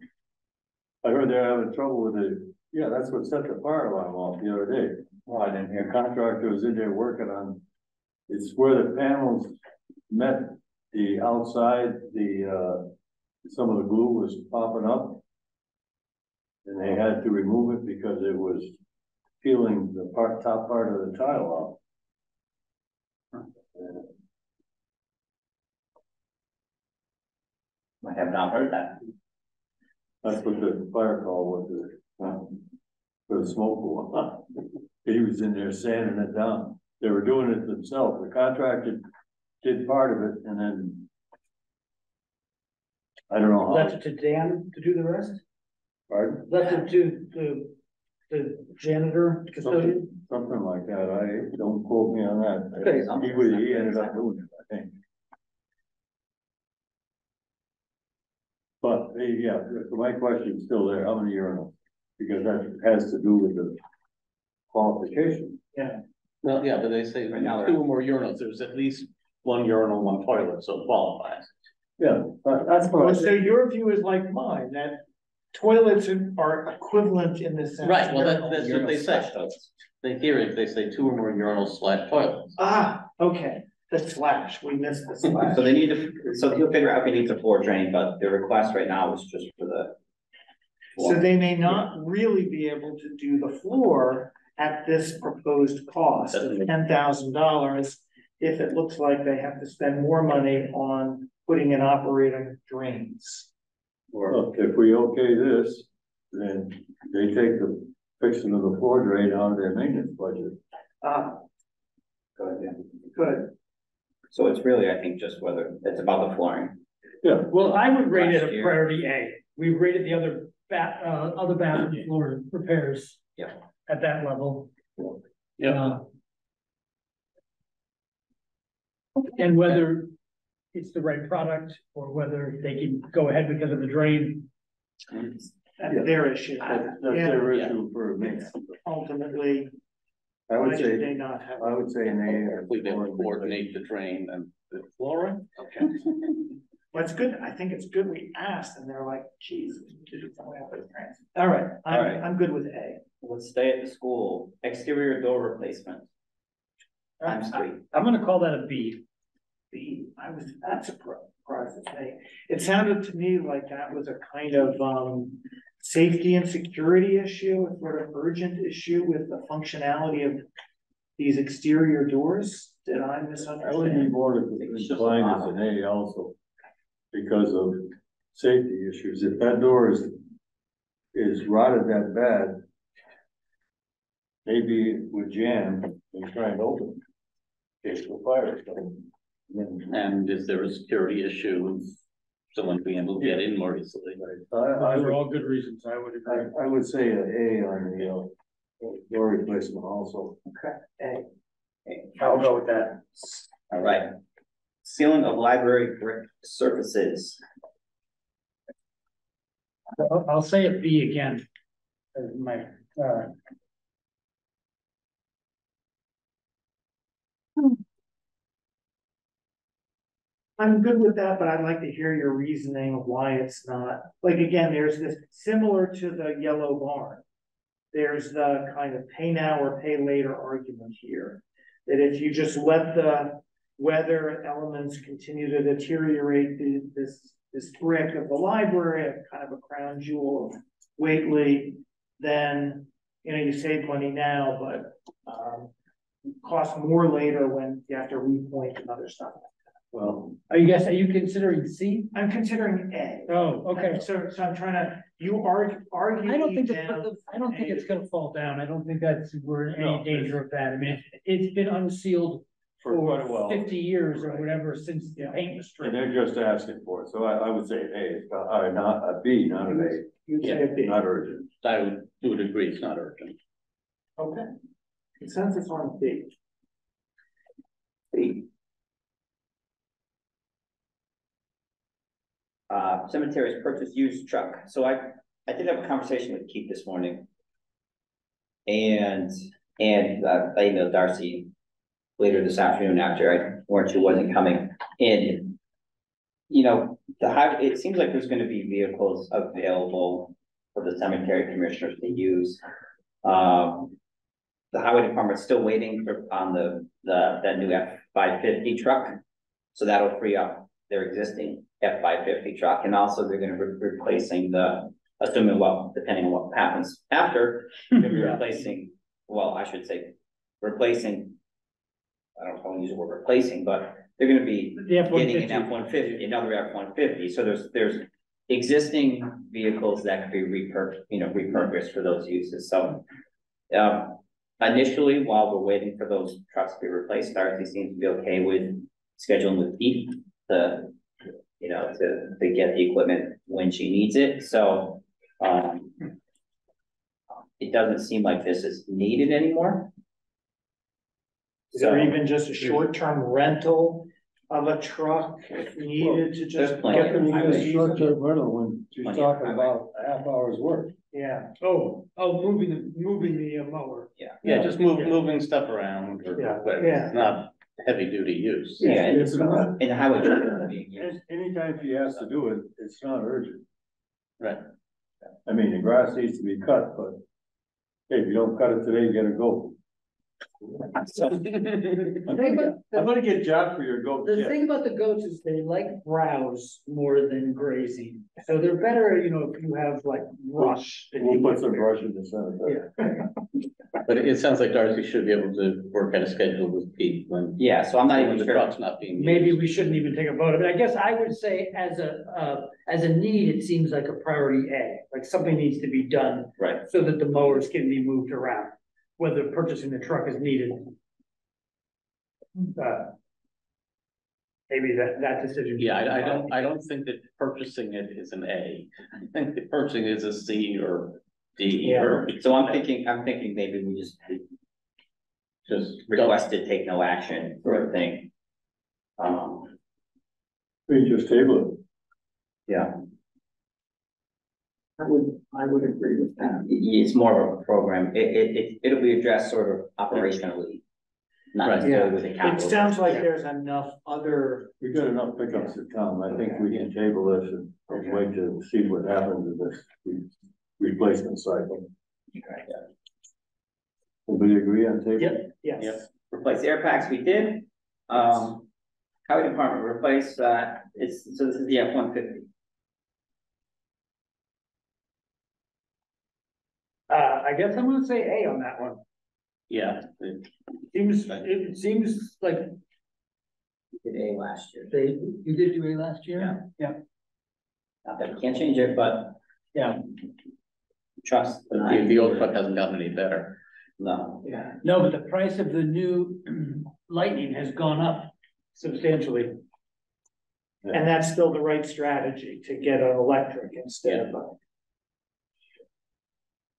I heard they're having trouble with it, yeah, that's what set the fire alarm off the other day. Well, I didn't hear contractor was in there working on, it's where the panels met the outside, the, uh, some of the glue was popping up. And they had to remove it because it was peeling the part, top part of the tile off. I have not heard that. That's what the fire call was, the, um, for the smoke alarm. [laughs] He was in there sanding it down. They were doing it themselves. The contractor did part of it and then. I don't know how, Left it to Dan to do the rest? pardon? Left it to the, the janitor, custodian? something like that. I, don't quote me on that. Okay. He was, he ended up doing it, I think. But, eh, yeah, so my question's still there. How many urinals? Because that has to do with the qualification. Yeah. Well, yeah, but they say Right now, two or more urinals, there's at least one urinal, one toilet, so it qualifies. Yeah, but that's what I so said. your view is like mine, that toilets are equivalent in this sense. Right, well, that, that's what they say. They hear it, they say two or more urinals slash toilets. Ah, okay, the slash, we missed the [laughs] slash. So they need to, so he'll figure out if he needs a floor drain, but the request right now is just for the. So they may not really be able to do the floor at this proposed cost of ten thousand dollars. If it looks like they have to spend more money on putting in operating drains. Well, if we okay this, then they take the fixing of the floor drain out of their maintenance budget. Ah, good. So it's really, I think, just whether, it's about the flooring. Yeah, Well, I would rate it Last a year. priority A. We rated the other ba- uh, other bathroom floor repairs. Yeah. At that level. Yeah. Uh, And whether it's the right product or whether they can go ahead because of the drain. That's their issue. that's, that's their issue for me. Ultimately, I would say, they not have? I would say an A. Hopefully they will coordinate the drain and the flooring. Okay. Well, it's good, I think it's good we asked, and they're like, geez, we need to do something about this drains. All right, All right. I'm, I'm good with A. Let's stay at the school, exterior door replacement. Times three. I'm gonna call that a B. B, I was, that's surprised to say. It sounded to me like that was a kind of, um, safety and security issue, a sort of urgent issue with the functionality of these exterior doors. Did I I would be misunderstand? more inclined as an A also, because of safety issues. If that door is, is rotted that bad, maybe it would jam and try and open. It. Fire. so, And is there a security issue? Someone being able to get in more easily? I, I Those are would, all good reasons, I would agree. I, I would say an A on the, uh, door replacement also. A. I'll go with that. All right. Sealing of library brick surfaces. I'll, I'll say a B again. As my, uh. I'm good with that, but I'd like to hear your reasoning of why it's not, like, again, there's this, similar to the yellow barn. There's the kind of pay now or pay later argument here. That if you just let the weather elements continue to deteriorate the, this, this brick of the library, kind of a crown jewel of Whately, then, you know, you save money now, but, um, cost more later when you have to repoint and other stuff. Well, Are you guys, are you considering C? I'm considering A. Oh, okay. So, so I'm trying to, you argue, argue. I don't think me that, down. I don't think it's gonna fall down. I don't think that's, we're in No, any danger of that. I mean, it- it's been unsealed for quite a for while. fifty years or Right. whatever since the paint was And stripped. they're just asking for it, so I, I would say A, it's not, uh, not a B, not an A, You say B. not urgent. I would, would agree, it's not urgent. Okay. Consensus on B. The Uh, cemeteries purchase used truck, so I, I did have a conversation with Keith this morning. And, and, uh, I emailed Darcy later this afternoon after I warned she wasn't coming in. You know, the high, it seems like there's gonna be vehicles available for the cemetery commissioners to use. Um, the highway department's still waiting for, on the, the, that new F five fifty truck. So that'll free up their existing F five fifty truck, and also they're gonna be replacing the, assuming, well, depending on what happens after, they're replacing, well, I should say, replacing. I don't know if I'll use the word replacing, but they're gonna be The F one getting an. F one fifty, another F one fifty, so there's, there's existing vehicles that could be repurposed, you know, repurposed for those uses, so. Um, initially, while we're waiting for those trucks to be replaced, Darcy seems to be okay with scheduling with Keith to, you know, to, to get the equipment when she needs it, so, um. It doesn't seem like this is needed anymore. Is there So- even just a short-term rental of a truck needed to just? There's plenty get them of to highways. use? Short-term rental when she's Plenty of talking about a half hour's work. Yeah, Oh, oh, moving, the moving the uh, mower. Yeah, just move, moving stuff around, or, Yeah, but yeah. it's not heavy duty use. Yeah, and It's not, in the highway. truck being used. Any- anytime she has to do it, it's not urgent. Right. I mean, the grass needs to be cut, but hey, if you don't cut it today, you gotta go. So, [laughs] I'm gonna, I'm gonna get Jack for your goat. The yeah. thing about the goats is they like browse more than grazing, so they're better, you know, if you have like brush. that We'll you put can some clear. brush in the center. [laughs] But it sounds like Darcy should be able to work out a schedule with Pete when, yeah, so I'm not when even the sure. truck's not being used. Maybe we shouldn't even take a vote, but I guess I would say as a, uh, as a need, it seems like a priority A, like something needs to be done. Right. So that the mowers can be moved around, whether purchasing the truck is needed. Uh. Maybe that, that decision. Yeah, I, I don't, I don't think that purchasing it is an A. I think that purchasing is a C or D or So I'm thinking, I'm thinking maybe we just just. request to take no action sort of thing. Um, We just table it. yeah, I would, I would agree with that. it's more of a program, it, it, it, it'll be addressed sort of operationally. Not Right. necessarily with the It capital. sounds like there's enough other, We've got enough pickups in town. I think we can table this and and wait to see what happens in this re- replacement cycle. Okay. Everybody agree on table? Yep. yes. Yep. Replace air packs, we did, um, highway department replace, uh, it's, so this is the F one fifty. Guess I'm gonna say A on that one. Yeah, it- Seems, it seems like Did A last year, they, you did do A last year? Yeah. not that we can't change it, but. Yeah. Trust. the the, the old truck hasn't gotten any better. No, Yeah. No, but the price of the new [clears throat] Lightning has gone up substantially. And that's still the right strategy to get an electric instead of a.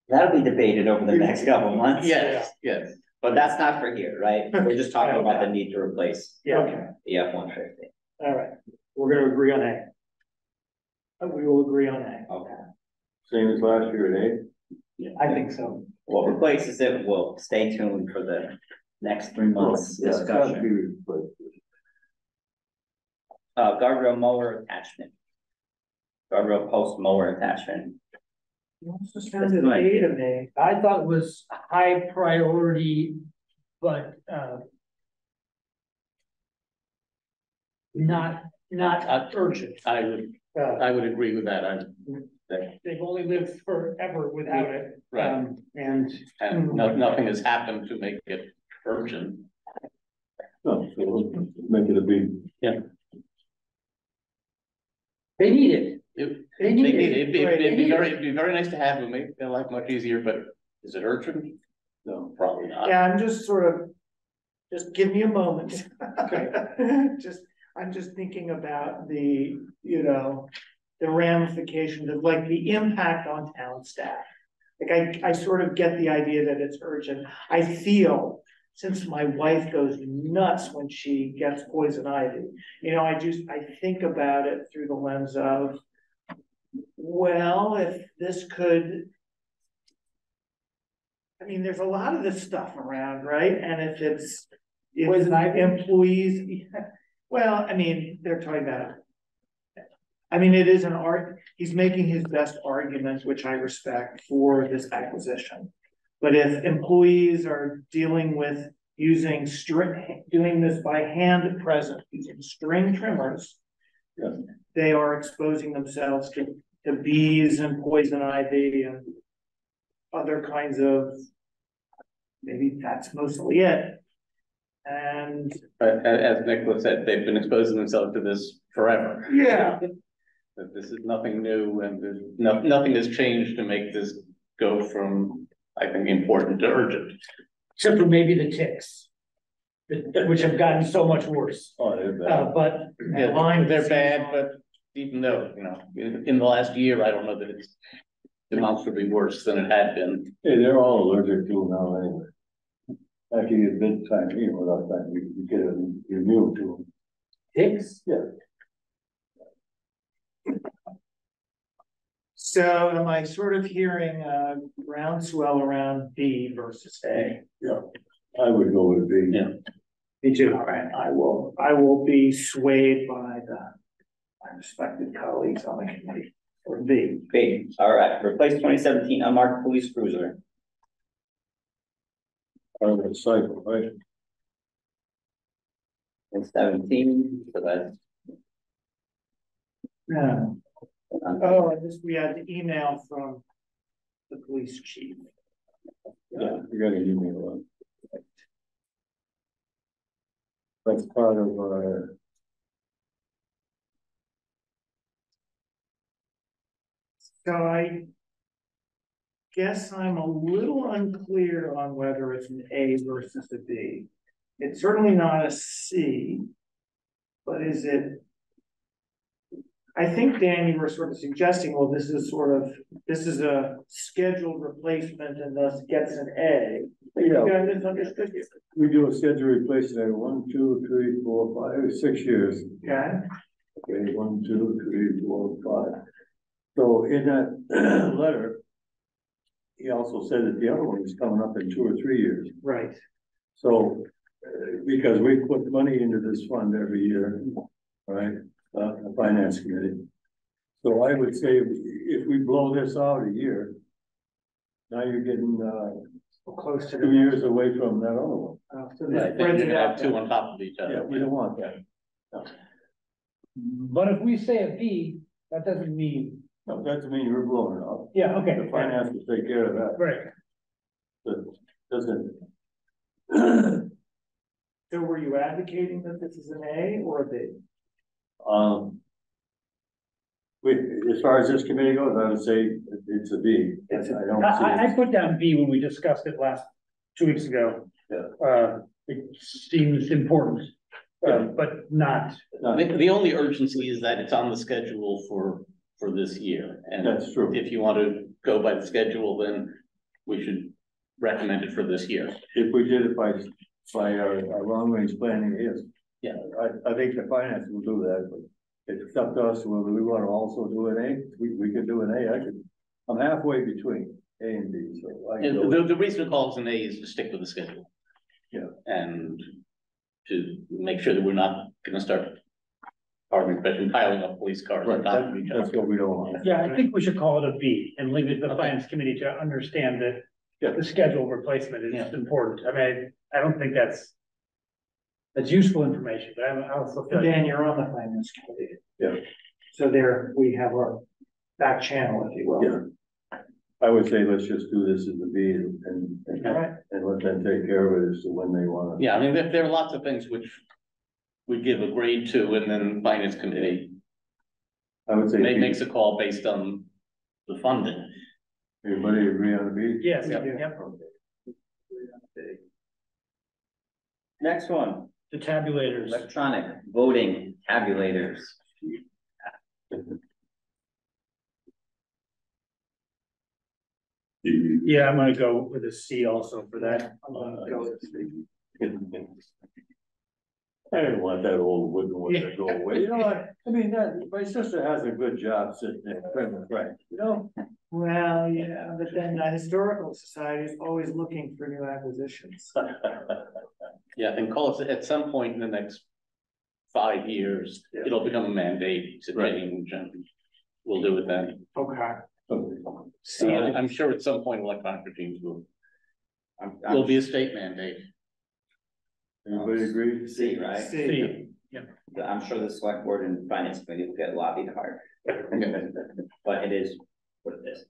that'll be debated over the next couple of months. Yes, yes. But that's not for here, right? [laughs] We're just talking about the need to replace Yeah, okay, the F one fifty. all right, we're gonna agree on A. Uh, We will agree on A. Okay. Same as last year at eight? I think so. What replaces it, we'll stay tuned for the next three months Yeah, it's gotta discussion. be replaced. Uh, guardrail mower attachment. Guardrail post mower attachment. Just sounded A to me. I thought it was high priority, but, uh. Not, not urgent. I would, Uh, I would agree with that. I, that, They've only lived forever without it. right, Um, and and no, nothing has happened to make it urgent. No, so we'll make it a B. They need it. It- They need need, it. it'd be, right, it'd be very, it'd be very nice to have them, make their life much easier, but is it urgent? No. Probably not. Yeah, I'm just sort of, just give me a moment. Okay. [laughs] just, I'm just thinking about the, you know, the ramifications of like the impact on town staff. Like I, I sort of get the idea that it's urgent. I feel, since my wife goes nuts when she gets poison ivy, you know, I just, I think about it through the lens of, well, if this could I mean, there's a lot of this stuff around, right? And if it's, if Poison ivy? employees, well, I mean, they're talking about. I mean, it is an art, he's making his best argument, which I respect for this acquisition. But if employees are dealing with using string, doing this by hand at present, using string trimmers. Yeah. They are exposing themselves to, to bees and poison ivy and other kinds of, maybe that's mostly it. And, But a- as Nicholas said, they've been exposing themselves to this forever. yeah, [laughs] That this is nothing new and there's no, nothing has changed to make this go from, I think, important to urgent. Except for maybe the ticks. Which have gotten so much worse, Oh, they're uh, bad. but. Yeah, Lyme they're disease bad, but even though, you know, in, in the last year, I don't know that it's demonstrably worse than it had been. Hey, they're all allergic to them now anyway. After you get been time, you know, without that, you, you get a, you're immune to them. Ticks? so am I sort of hearing a groundswell around B versus A? Yeah, I would go with B. Yeah. Me too. All right, I will, I will be swayed by the, my respected colleagues on the committee, or B. Okay, all right, replace twenty seventeen unmarked police cruiser. Part of the cycle, right? in seventeen, so that's. Yeah. uh, Oh, I just, we had the email from the police chief. Yeah, you gotta give me one. That's part of, uh, So I guess I'm a little unclear on whether it's an A versus a B. It's certainly not a C. But is it? I think, Dan, you were sort of suggesting, well, this is sort of, this is a scheduled replacement and thus gets an A. Yeah. Maybe I misunderstood you. we do a scheduled replacement every one, two, three, four, five, six years. Okay, Okay, one, two, three, four, five. So in that [clears throat] letter. He also said that the other one is coming up in two or three years. right. So, uh, because we put money into this fund every year, right, uh, the finance committee. So I would say if we blow this out a year. Now you're getting, uh, Close to two the. years away from that other one. Uh, So Right, this then you're it gonna out. have two on top of each Yeah, other. we don't want that. But if we say a B, that doesn't mean, No, that doesn't mean you're blowing it out. yeah, okay. The finance will take care of that. Right, But doesn't. [clears throat] So were you advocating that this is an A or a B? Um. We, as far as this committee goes, I would say it's a B. I It's a- don't I, I, I see. put down B when we discussed it last, two weeks ago. Yeah. Uh, it seems important, uh, but not, it. The, the only urgency is that it's on the schedule for, for this year. And That's true. if you want to go by the schedule, then we should recommend it for this year. If we did it by, by our, our long range planning is. Yeah. I, I think the finance will do that, but it's up to us, whether we wanna also do an A, we, we could do an A, I could. I'm halfway between A and B, so I can And go. the, the reason it calls an A is to stick with the schedule. Yeah. And to make sure that we're not gonna start, pardon me, but piling up police cars on Right, top of each that's other. what we don't want. yeah, I think we should call it a B and leave it to the Okay. finance committee to understand that Yeah. the schedule replacement is Yeah. important. I mean, I don't think that's that's useful information, but I I also feel like Dan, you're on the finance committee. Yeah. So there, we have our back channel, if you will. Yeah. I would say let's just do this as a B and, and, All right, and let them take care of it as to when they wanna. Yeah, I mean, there, there are lots of things which we give a grade to and then finance committee I would say, Make, makes a call based on the funding. everybody agree on the beat? Yes, Yeah. yep, Next one, the tabulators. electronic voting tabulators. Yeah, I'm gonna go with a C also for that. I'm gonna go with the- I didn't want that old wooden one to go away, you know what, I mean, that, my sister has a good job sitting there, trying to write, you know? Well, yeah, but then the historical society is always looking for new acquisitions. [laughs] Yeah, and call us at some point in the next five years, it'll become a mandate to Right. change and we'll do it then. Okay. See, Uh, I'm sure at some point electronic regimes will, I'm, will I'm, be a state mandate. Everybody agree? C, right? See, C. I'm sure the select board and finance committee will get lobbied hard. [laughs] But it is what it is.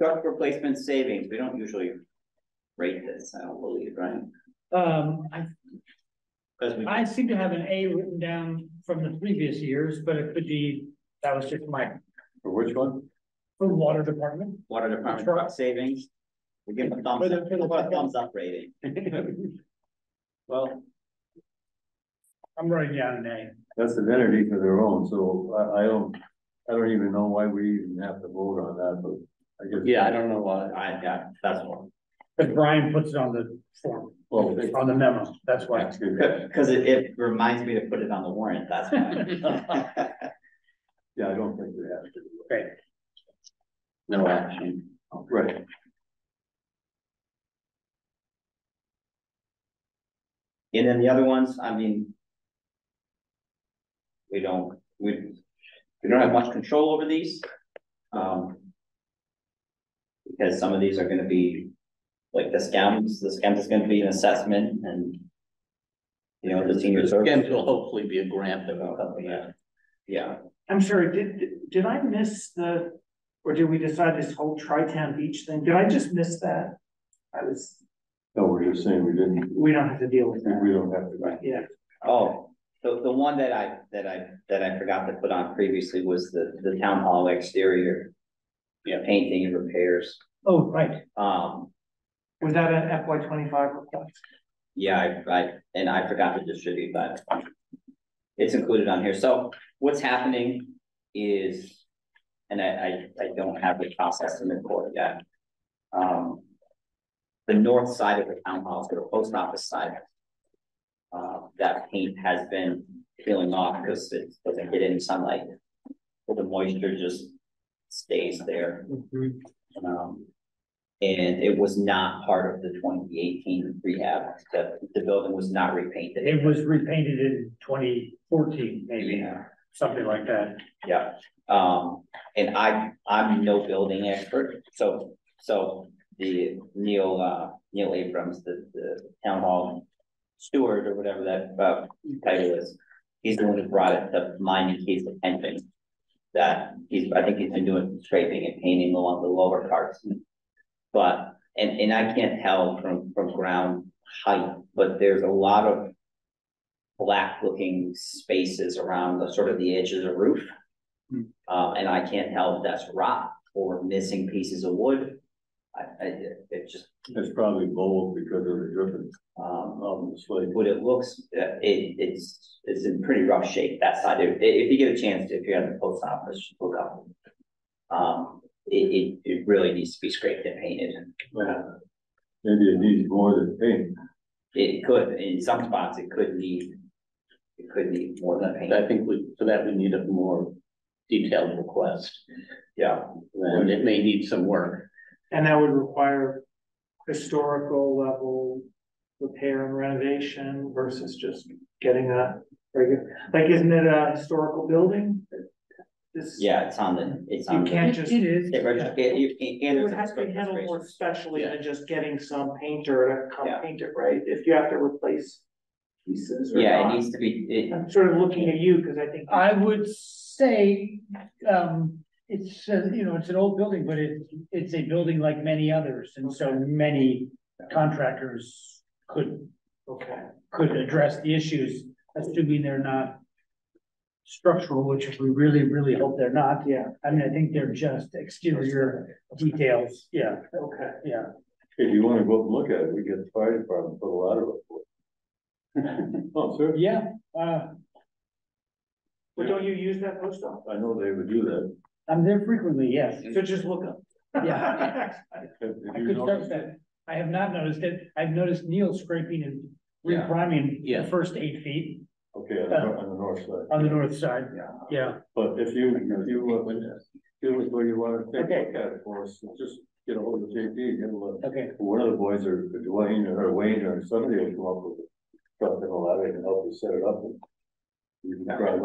Truck replacement savings, we don't usually rate this, I don't believe, right? Um, I, Cause we, I seem to have an A written down from the previous years, but it could be, that was just my, For which one? for water department. water department truck savings. We give them a thumbs up, for the- What a thumbs up rating. [laughs] Well, I'm writing down an A. that's an entity for their own, so I, I don't, I don't even know why we even have to vote on that, but I guess. Yeah, I don't know why. I, yeah, that's one. But Brian puts it on the form, Well, on the memo, that's why. [laughs] Cause it, it reminds me to put it on the warrant, that's why. [laughs] Yeah, I don't think we have to. Okay, No action. Right. And then the other ones, I mean. We don't, we, we don't have much control over these. Um. Because some of these are gonna be, like the scams, the scams is gonna be an assessment and. You know, the senior service. Again, will hopefully be a grant that will help Yeah, yeah, I'm sorry, did, did- did I miss the, or did we decide this whole Tri-Town Beach thing? Did I just miss that? I was, No, we're just saying we didn't, we don't have to deal with that. we don't have to. Right. Yeah, oh, the, the one that I, that I, that I forgot to put on previously was the, the town hall exterior. Yeah, painting and repairs, oh, right, um, was that an FY twenty-five request? Yeah, I, I, and I forgot to distribute that. It's included on here, so what's happening is, and I, I, I don't have the cost estimate for it yet. Um. The north side of the townhouse, the post office side. Uh, that paint has been peeling off because it doesn't get any sunlight. So the moisture just stays there. Um, and it was not part of the twenty eighteen rehab, the, the building was not repainted. it was repainted in twenty fourteen, maybe, Yeah, something like that. yeah, um, and I, I'm no building expert, so, so the Neil, uh, Neil Abrams, the, the town hall steward or whatever that, uh, title is, he's the one who brought it to mind in case of attention. That he's, I think he's been doing scraping and painting along the lower parts. But, and, and I can't tell from, from ground height, but there's a lot of black looking spaces around the sort of the edge of the roof. Uh, and I can't tell if that's rot or missing pieces of wood. I, I, it- it just, It's probably bold because of the dripping um, on the slate. what it looks, uh, it, it's, it's in pretty rough shape, that side, if, if you get a chance, to, if you're at the post office, just look up. Um, it, it, it really needs to be scraped and painted, Yeah. Maybe it needs more than paint. it could, in some spots, it could need. It could need more than paint, I think we, for that, we need a more detailed request. yeah, And it may need some work. And that would require historical level repair and renovation versus just getting a regular, like, isn't it a historical building? This. yeah, it's on the, it's You on. the- can't It just. it is. It registers, it, you can't, It would have to be handled more specially Yeah. than just getting some painter to Yeah. come paint it, right? If you have to replace pieces or Yeah, it not. needs to be, it, I'm sort of looking at you, cause I think. I would say, um, it's, uh, you know, it's an old building, but it, it's a building like many others, and so many contractors could, Okay, could address the issues, assuming they're not structural, which we really, really hope they're not. Yeah, I mean, I think they're just exterior details, yeah, okay. yeah. If you wanna go up and look at it, we get the fire department, put a ladder up for it. [laughs] Oh, sir, Yeah, uh, But don't you use that post office? I know they would do that. I'm there frequently, yes. So just look up. Yeah. If- [laughs] if I could know- start that. I have not noticed it. I've noticed Neil scraping and Yeah. repriming Yeah. the first eight feet Okay, on the, nor- on the north side. on the north side. Yeah, Yeah, But if you, if you, uh, feel as though you wanna take a Okay. look at it for us, just get a hold of JP, get a look. okay. One of the boys or Dwayne or Wayne or somebody will come up with. Something a ladder and help you set it up. and you can drive up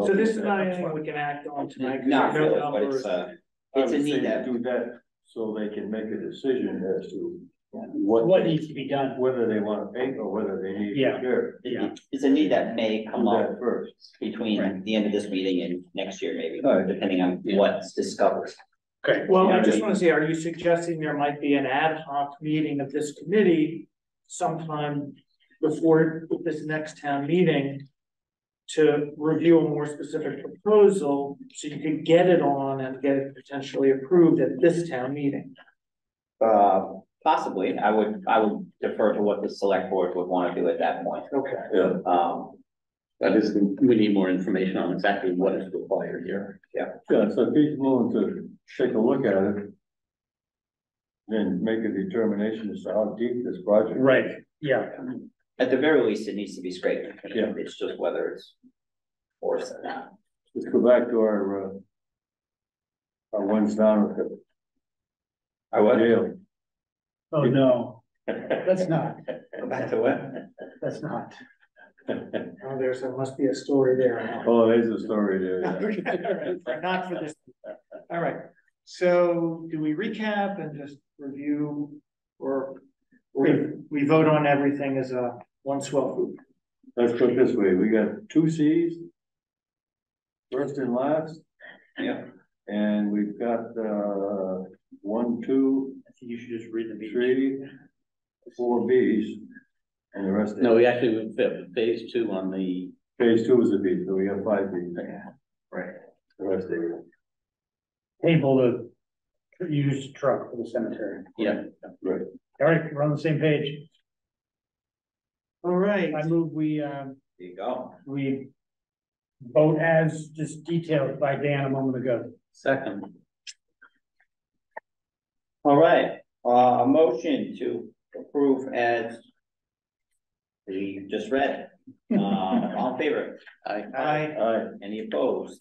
So this is and- not anything we can act on tonight. 'cause Not there are no really, but it's, numbers. uh, I it's a would say need that, Do that so they can make a decision as to what. What needs to be done? Whether they wanna paint or whether they need Yeah. repair. Yeah. it's a need that may Do come up that first. between the end of this meeting and next year maybe, Right. depending on what's discovered. Okay. Well, I just wanna say, are you suggesting there might be an ad hoc meeting of this committee sometime before this next town meeting? To review a more specific proposal, so you could get it on and get it potentially approved at this town meeting? Uh, possibly, I would, I would defer to what the select board would wanna do at that point. Okay. Yeah, Um, I just we need more information on exactly what is required here. yeah, Yeah, so if he's willing to take a look at it. Then make a determination as to how deep this project. is. Right, yeah, at the very least, it needs to be scraped. Yeah. It's just whether it's forced or not. Let's go back to our, uh. Our ones down at the I would. jail. oh, no, that's not, Go back to what? that's not. [laughs] Oh, there's, there must be a story there. Oh, there's a story there. yeah. [laughs] But Not for this. All right, so do we recap and just review or we, we vote on everything as a one swell group? Let's put it this way, we got two Cs. First and last, Yeah, and we've got, uh, one, two, I think you should just read the meeting. three, four Bs. And the rest. No, we actually went fa- phase two on the, Phase two is a B, so we have five Bs. right. The rest of it. Table the used truck for the cemetery. yeah, Right. All right, we're on the same page. All right, I move we, um, There you go. we vote as just detailed by Dan a moment ago. second, All right, uh, a motion to approve as we just read. Uh, all in favor? I, I, Aye. Any opposed?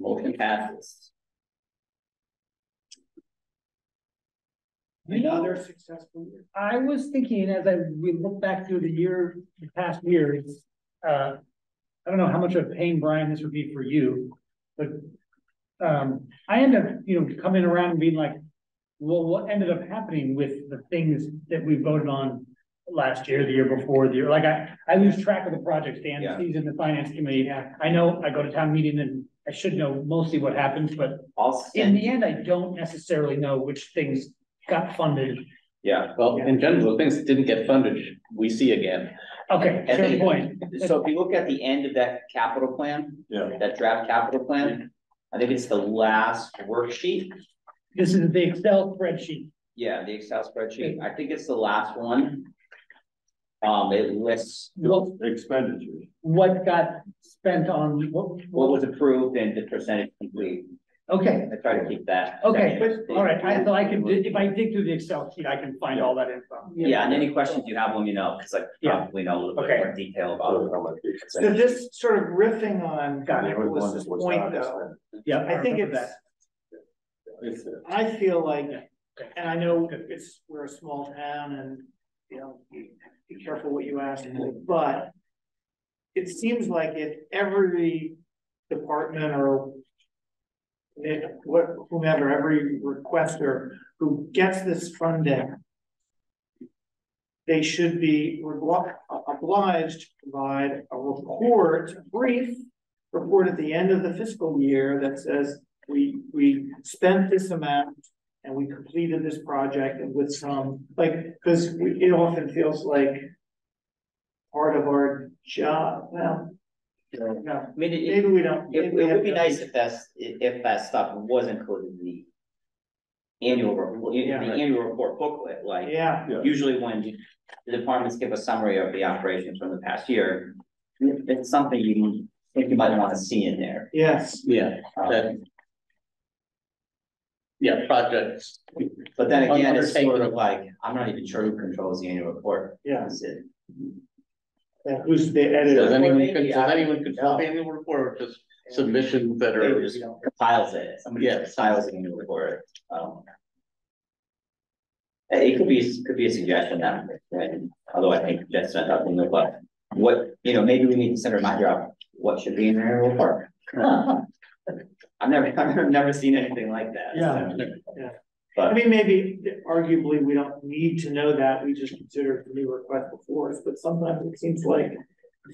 Motion passes. You know- another successful year. I was thinking as I, we look back through the year, the past years, uh, I don't know how much of a pain, Brian, this would be for you, but um, I end up, you know, coming around and being like, well, what ended up happening with the things that we voted on last year, the year before, the year, like I, I lose track of the projects, Dan, Yeah. he's in the finance committee. I know I go to town meeting and I should know mostly what happens, but in the end, I don't necessarily know which things got funded. yeah, well, in general, the things that didn't get funded, we see again. Okay, And fair then- point. so if you look at the end of that capital plan, Yeah, that draft capital plan, I think it's the last worksheet. This is the Excel spreadsheet. Yeah, the Excel spreadsheet, I think it's the last one. Um, it lists What, expenditures. what got spent on, what, what was approved and the percentage complete. Okay, I try to keep that. okay, section. all right, I thought I could, if I dig through the Excel sheet, I can find all that info. Yeah, and any questions you have, let me know, cause I Yeah. probably know a little bit Okay. more detail about it. How much they So spend. this sort of riffing on Got it. Nicholas's point though, Yeah. I think remember it's, It's, uh, I feel like, Okay. and I know it's, we're a small town and, you know, be be careful what you ask for, but it seems like if every department or it- whomever, every requester who gets this funding, they should be obliged to provide a report, brief report at the end of the fiscal year that says, we, we spent this amount and we completed this project and with some, like, because it often feels like part of our job, well, No, I mean, it, maybe we don't. it, maybe we it would be have- nice if that's, if, if that stuff was included in the annual, re- in the Yeah. annual report booklet, like, Yeah, usually when the departments give a summary of the operations from the past year, it's something you think you might wanna see in there. yes, Yeah, Um, that. Yeah, projects, But then again, it's sort of like, I'm not even sure who controls the annual report. yeah, Is it- yeah, who's the does editor? anyone, maybe does I- anyone control the annual report or just submissions that Maybe are? just compiles it, somebody Yeah. compiles the annual report, um. It could be, could be a suggestion that, right, although I think Jeff sent out in the, but what, you know, maybe we need to send a reminder of what should be in the annual report. [laughs] I've never, [laughs] I've never seen anything like that. Yeah. I mean, maybe arguably, we don't need to know that, we just consider it a new request before us, but sometimes it seems like.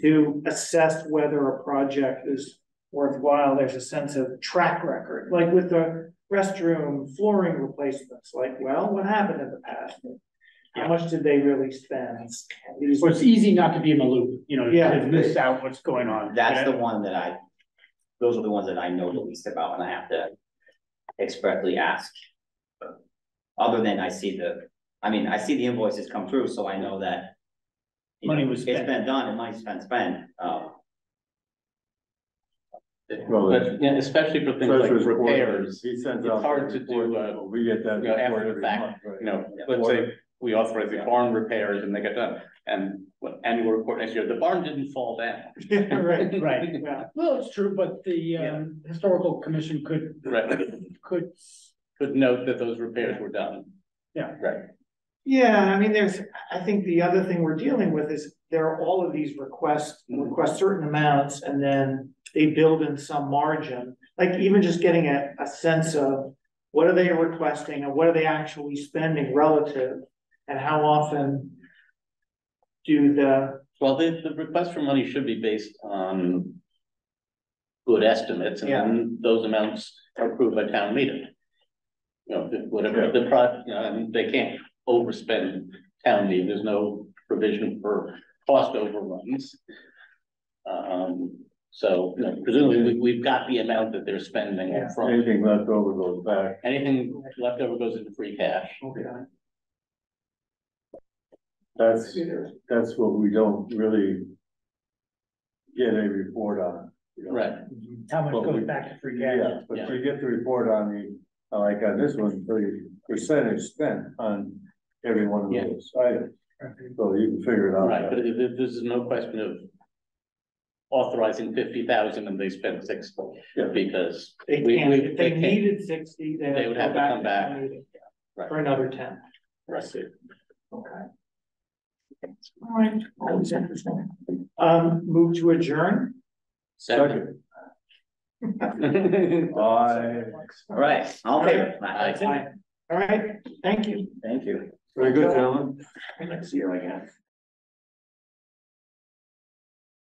To assess whether a project is worthwhile, there's a sense of track record, like with the restroom flooring replacements, like, well, what happened in the past? How much did they really spend? These- So it's easy not to be in the loop, you know, Yeah. to miss out what's going on. that's the one that I, those are the ones that I know the least about, and I have to expressly ask. Other than I see the, I mean, I see the invoices come through, so I know that. you know, Money was It's spent. been done and money's been spent, um, Well, But, yeah, especially for things like treasurer's report, repairs, He sends it's hard to do, uh, We get that. you know, after report the every fact, month, right? you know, Yeah. let's say we authorize the barn repairs and they get done. And what annual report next year, the barn didn't fall down. [laughs] Right, Right. yeah, [laughs] Well, it's true, but the um historical commission could, Right, could, could note that those repairs were done. Yeah. Right, yeah, I mean, there's, I think the other thing we're dealing with is there are all of these requests, mm-hmm. request certain amounts and then. They build in some margin, like even just getting a, a sense of what are they requesting and what are they actually spending relative? And how often do the, well, the, the request for money should be based on good estimates, and then those amounts are approved by town meeting. You know, whatever the pro, you know, and they can't overspend town meeting, there's no provision for cost overruns. Um, so, you know, presumably, we, we've got the amount that they're spending Yeah. upfront. Anything left over goes back. Anything left over goes into free cash. Okay. That's, that's what we don't really get a report on. you know. Right, how much But we- goes back to free cash? Yeah, but we get the report on the, uh, like on this one, the percentage spent on every one of Yeah. those items. So you can figure it out. right, but if, if this is no question of authorizing fifty thousand and they spent six, Yeah. because they We- can't, we- if they they can't- needed sixty, they they would would have to come back. Right. For another ten. Right. Okay. All right, that was interesting. Um, move to adjourn? Second. I. [laughs] all right, all in favor? Aye. Aye. All right, thank you. Thank you. Very good, gentlemen. Next year, I guess.